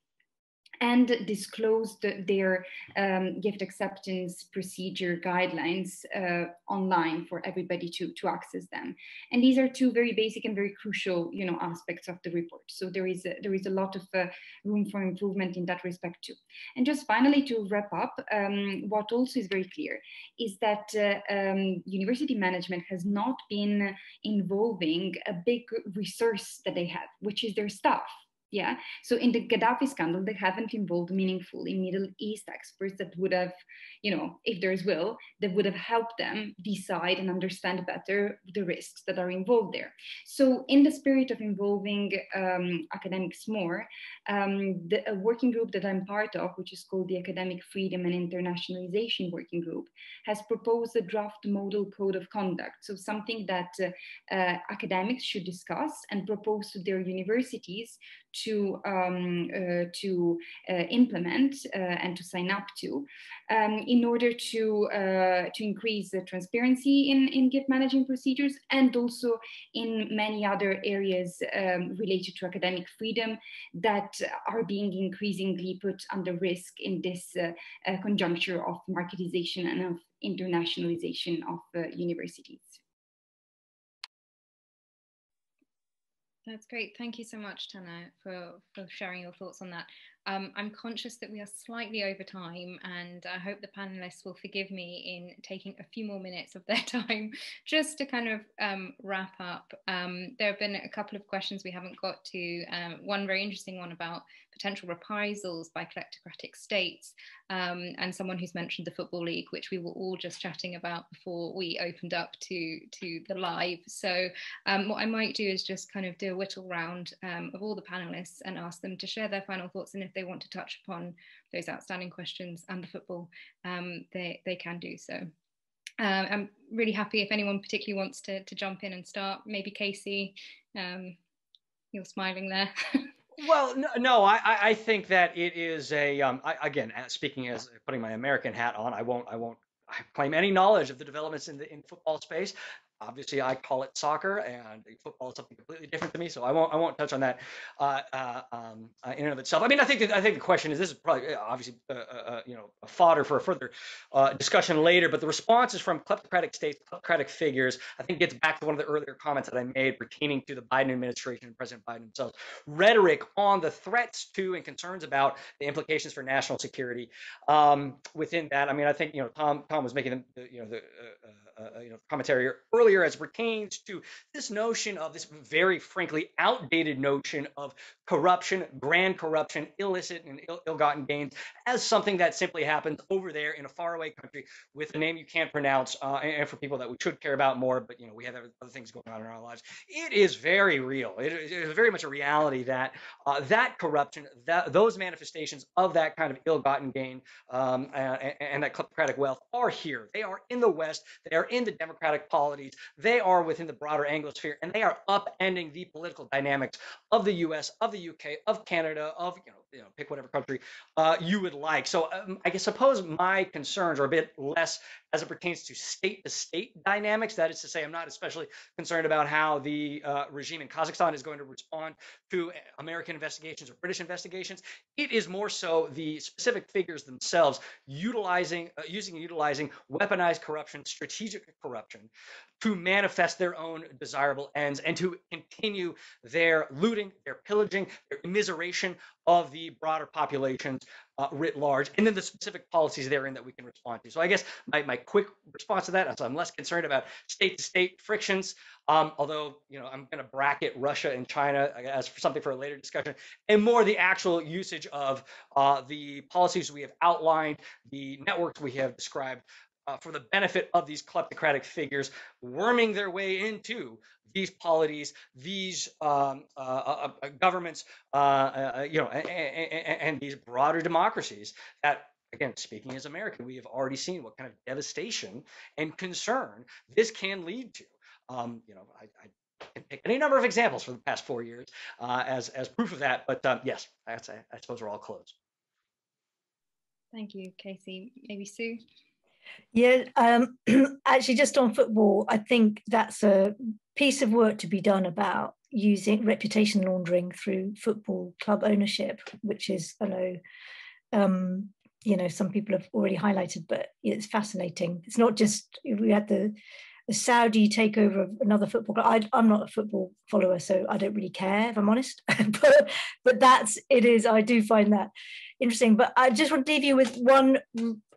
S4: and disclosed their um, gift acceptance procedure guidelines uh, online for everybody to, to access them. And these are two very basic and very crucial, you know, aspects of the report. So there is a, there is a lot of uh, room for improvement in that respect too. And just finally to wrap up, um, what also is very clear is that uh, um, university management has not been involving a big resource that they have, which is their staff yeah. So in the Gaddafi scandal, they haven't involved meaningfully Middle East experts that would have, you know, if there's will, that would have helped them decide and understand better the risks that are involved there. So in the spirit of involving um, academics more, um, the working group that I'm part of, which is called the Academic Freedom and Internationalization Working Group, has proposed a draft model code of conduct. So something that uh, uh, academics should discuss and propose to their universities to um, uh, to uh, implement uh, and to sign up to um, in order to to increase the transparency in, in gift managing procedures and also in many other areas um, related to academic freedom that are being increasingly put under risk in this conjuncture of marketization and of internationalization of universities.
S1: That's great. Thank you so much, Tena, for, for sharing your thoughts on that. Um, I'm conscious that we are slightly over time, and I hope the panelists will forgive me in taking a few more minutes of their time just to kind of um, wrap up. Um, there have been a couple of questions we haven't got to. Um, one very interesting one about potential reprisals by kleptocratic states, um, and someone who's mentioned the Football League, which we were all just chatting about before we opened up to, to the live. So, um, what I might do is just kind of do a whittle round of all the panelists and ask them to share their final thoughts and if they want to touch upon those outstanding questions and the football, um, they, they can do so. Um, I'm really happy if anyone particularly wants to, to jump in and start. Maybe Casey, um, you're smiling there.
S2: well, no, no, I, I think that it is a um, I, again speaking as putting my American hat on. I won't I won't claim any knowledge of the developments in the in football space obviously I call it soccer and football is something completely different to me. So I won't I won't touch on that uh, uh, um, uh, in and of itself. I mean, I think that, I think the question is this is probably uh, obviously uh, uh, you know a fodder for a further discussion later. But the responses from kleptocratic states, kleptocratic figures, I think it gets back to one of the earlier comments that I made pertaining to the Biden administration and President Biden himself. Rhetoric on the threats to and concerns about the implications for national security. Um, within that, I mean, I think you know Tom Tom was making the you know the you know, commentary earlier as pertains to this notion of this very frankly outdated notion of corruption, grand corruption, illicit and Ill- ill-gotten gains as something that simply happens over there in a faraway country with a name you can't pronounce, uh, and, for people that we should care about more, but you know we have other things going on in our lives. It is very real. It is very much a reality that uh, that corruption, that those manifestations of that kind of ill-gotten gain um, and, and that kleptocratic wealth are here. They are in the West. They are in the democratic polities. They are within the broader Anglosphere, and they are upending the political dynamics of the U.S., of the UK, of Canada, of you know you know, pick whatever country uh, you would like. So um, I guess suppose my concerns are a bit less as it pertains to state-to-state dynamics. That is to say, I'm not especially concerned about how the uh, regime in Kazakhstan is going to respond to American investigations or British investigations. It is more so the specific figures themselves utilizing, uh, using and utilizing weaponized corruption, strategic corruption, to manifest their own desirable ends and to continue their looting, their pillaging, their immiseration of the broader populations uh, writ large, and then the specific policies therein that we can respond to. So I guess my, my quick response to that is I'm less concerned about state-to-state frictions, um, although you know I'm going to bracket Russia and China as for something for a later discussion, and more the actual usage of uh, the policies we have outlined, the networks we have described uh, for the benefit of these kleptocratic figures worming their way into these polities, these um, uh, uh, uh governments, uh, uh, you know, and, and, and, these broader democracies that. Again, speaking as American, we have already seen what kind of devastation and concern this can lead to. Um, you know, I, I can pick any number of examples for the past four years as as proof of that. But um, yes, I, I suppose we're all closed.
S1: Thank you, Casey. Maybe Sue.
S3: Yeah, um, actually, just on football, I think that's a piece of work to be done about using reputation laundering through football club ownership, which is, I know, um, you know, some people have already highlighted, but it's fascinating. It's not just we had the the Saudi takeover of another football club. I, am not a football follower, so I don't really care if I'm honest. but but that's it is. I do find that interesting. But I just want to leave you with one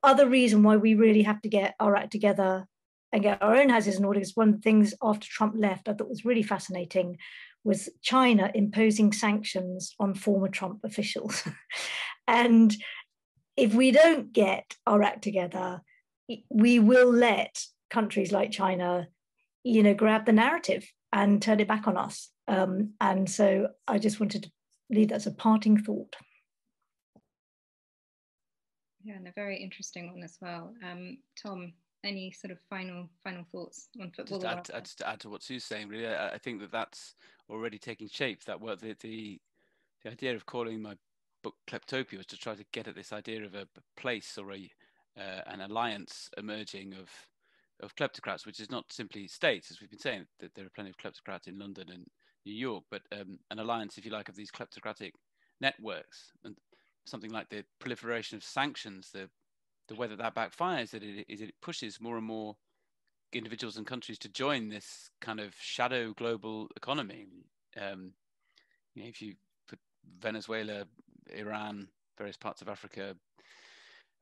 S3: other reason why we really have to get our act together and get our own houses in order. Is one of the things after Trump left I thought was really fascinating was China imposing sanctions on former Trump officials, and if we don't get our act together, we will let countries like China, you know, grab the narrative and turn it back on us. Um, and so I just wanted to leave that as a parting thought.
S1: Yeah, and a very interesting one as well. Um, Tom, any sort of final final thoughts on football?
S5: Just add, to, just to add to what Sue's saying, really, I, I, think that that's already taking shape. That what the, the the idea of calling my book Kleptopia was to try to get at this idea of a place or a uh, an alliance emerging of of kleptocrats, which is not simply states, as we've been saying, that there are plenty of kleptocrats in London and New York, but um, an alliance, if you like, of these kleptocratic networks and something like the proliferation of sanctions, the the way that that backfires, that it is it pushes more and more individuals and countries to join this kind of shadow global economy. Um, you know, if you put Venezuela, Iran, various parts of Africa,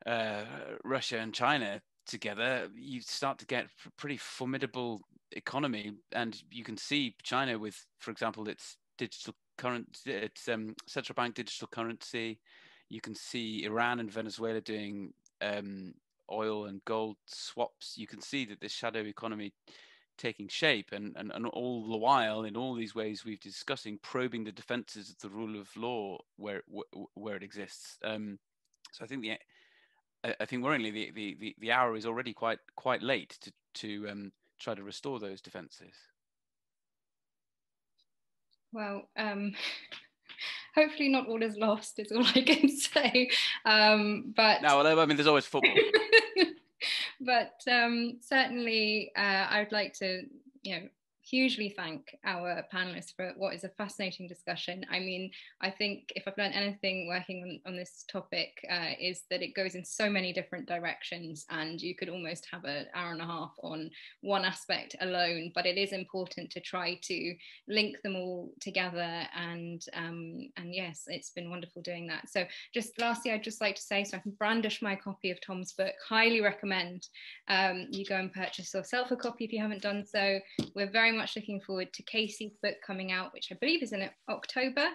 S5: uh, Russia, and China together, you start to get a pretty formidable economy. And you can see China with, for example, its digital currency, its um, central bank digital currency. You can see Iran and Venezuela doing um, oil and gold swaps. You can see that this shadow economy taking shape and, and, and all the while in all these ways we've discussing probing the defenses of the rule of law where where it exists um, so i think the I think worryingly, the, the, the, the, hour is already quite quite late to to um, try to restore those defences.
S1: Well, um, hopefully not all is lost. Is all I can say. Um, but
S5: no, well, I mean, there's always football.
S1: but um, certainly, uh, I would like to, you know, hugely thank our panelists for what is a fascinating discussion. I mean, I think if I've learned anything working on, on this topic uh, is that it goes in so many different directions and you could almost have an hour and a half on one aspect alone, but it is important to try to link them all together and um, and yes, it's been wonderful doing that. So just lastly, I'd just like to say, so I can brandish my copy of Tom's book, highly recommend um, you go and purchase yourself a copy if you haven't done so. We're very much looking forward to Casey's book coming out, which I believe is in October.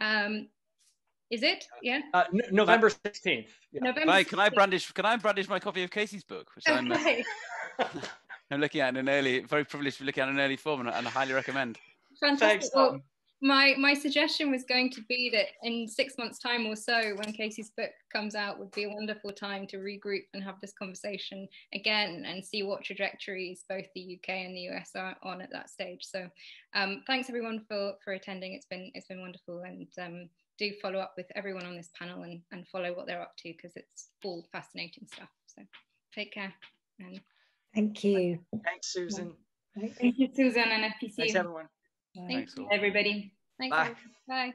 S1: Um, is it? Yeah.
S2: Uh, November sixteenth.
S5: Yeah. November. Can I, can I brandish? Can I brandish my copy of Casey's book, which I'm, uh, I'm looking at in an early, very privileged to look at in an early form, and, and I highly recommend.
S1: Fantastic. Thanks, Tom my my suggestion was going to be that in six months time or so when casey's book comes out would be a wonderful time to regroup and have this conversation again and see what trajectories both the uk and the us are on at that stage. So um, thanks everyone for for attending. It's been it's been wonderful. And um, do follow up with everyone on this panel and, and follow what they're up to because it's all fascinating stuff. So take care and
S3: thank you.
S2: Thanks susan.
S4: Thank you susan and fpc
S2: thanks everyone
S1: Thanks, everybody. Thanks,
S2: Bye.
S1: Bye.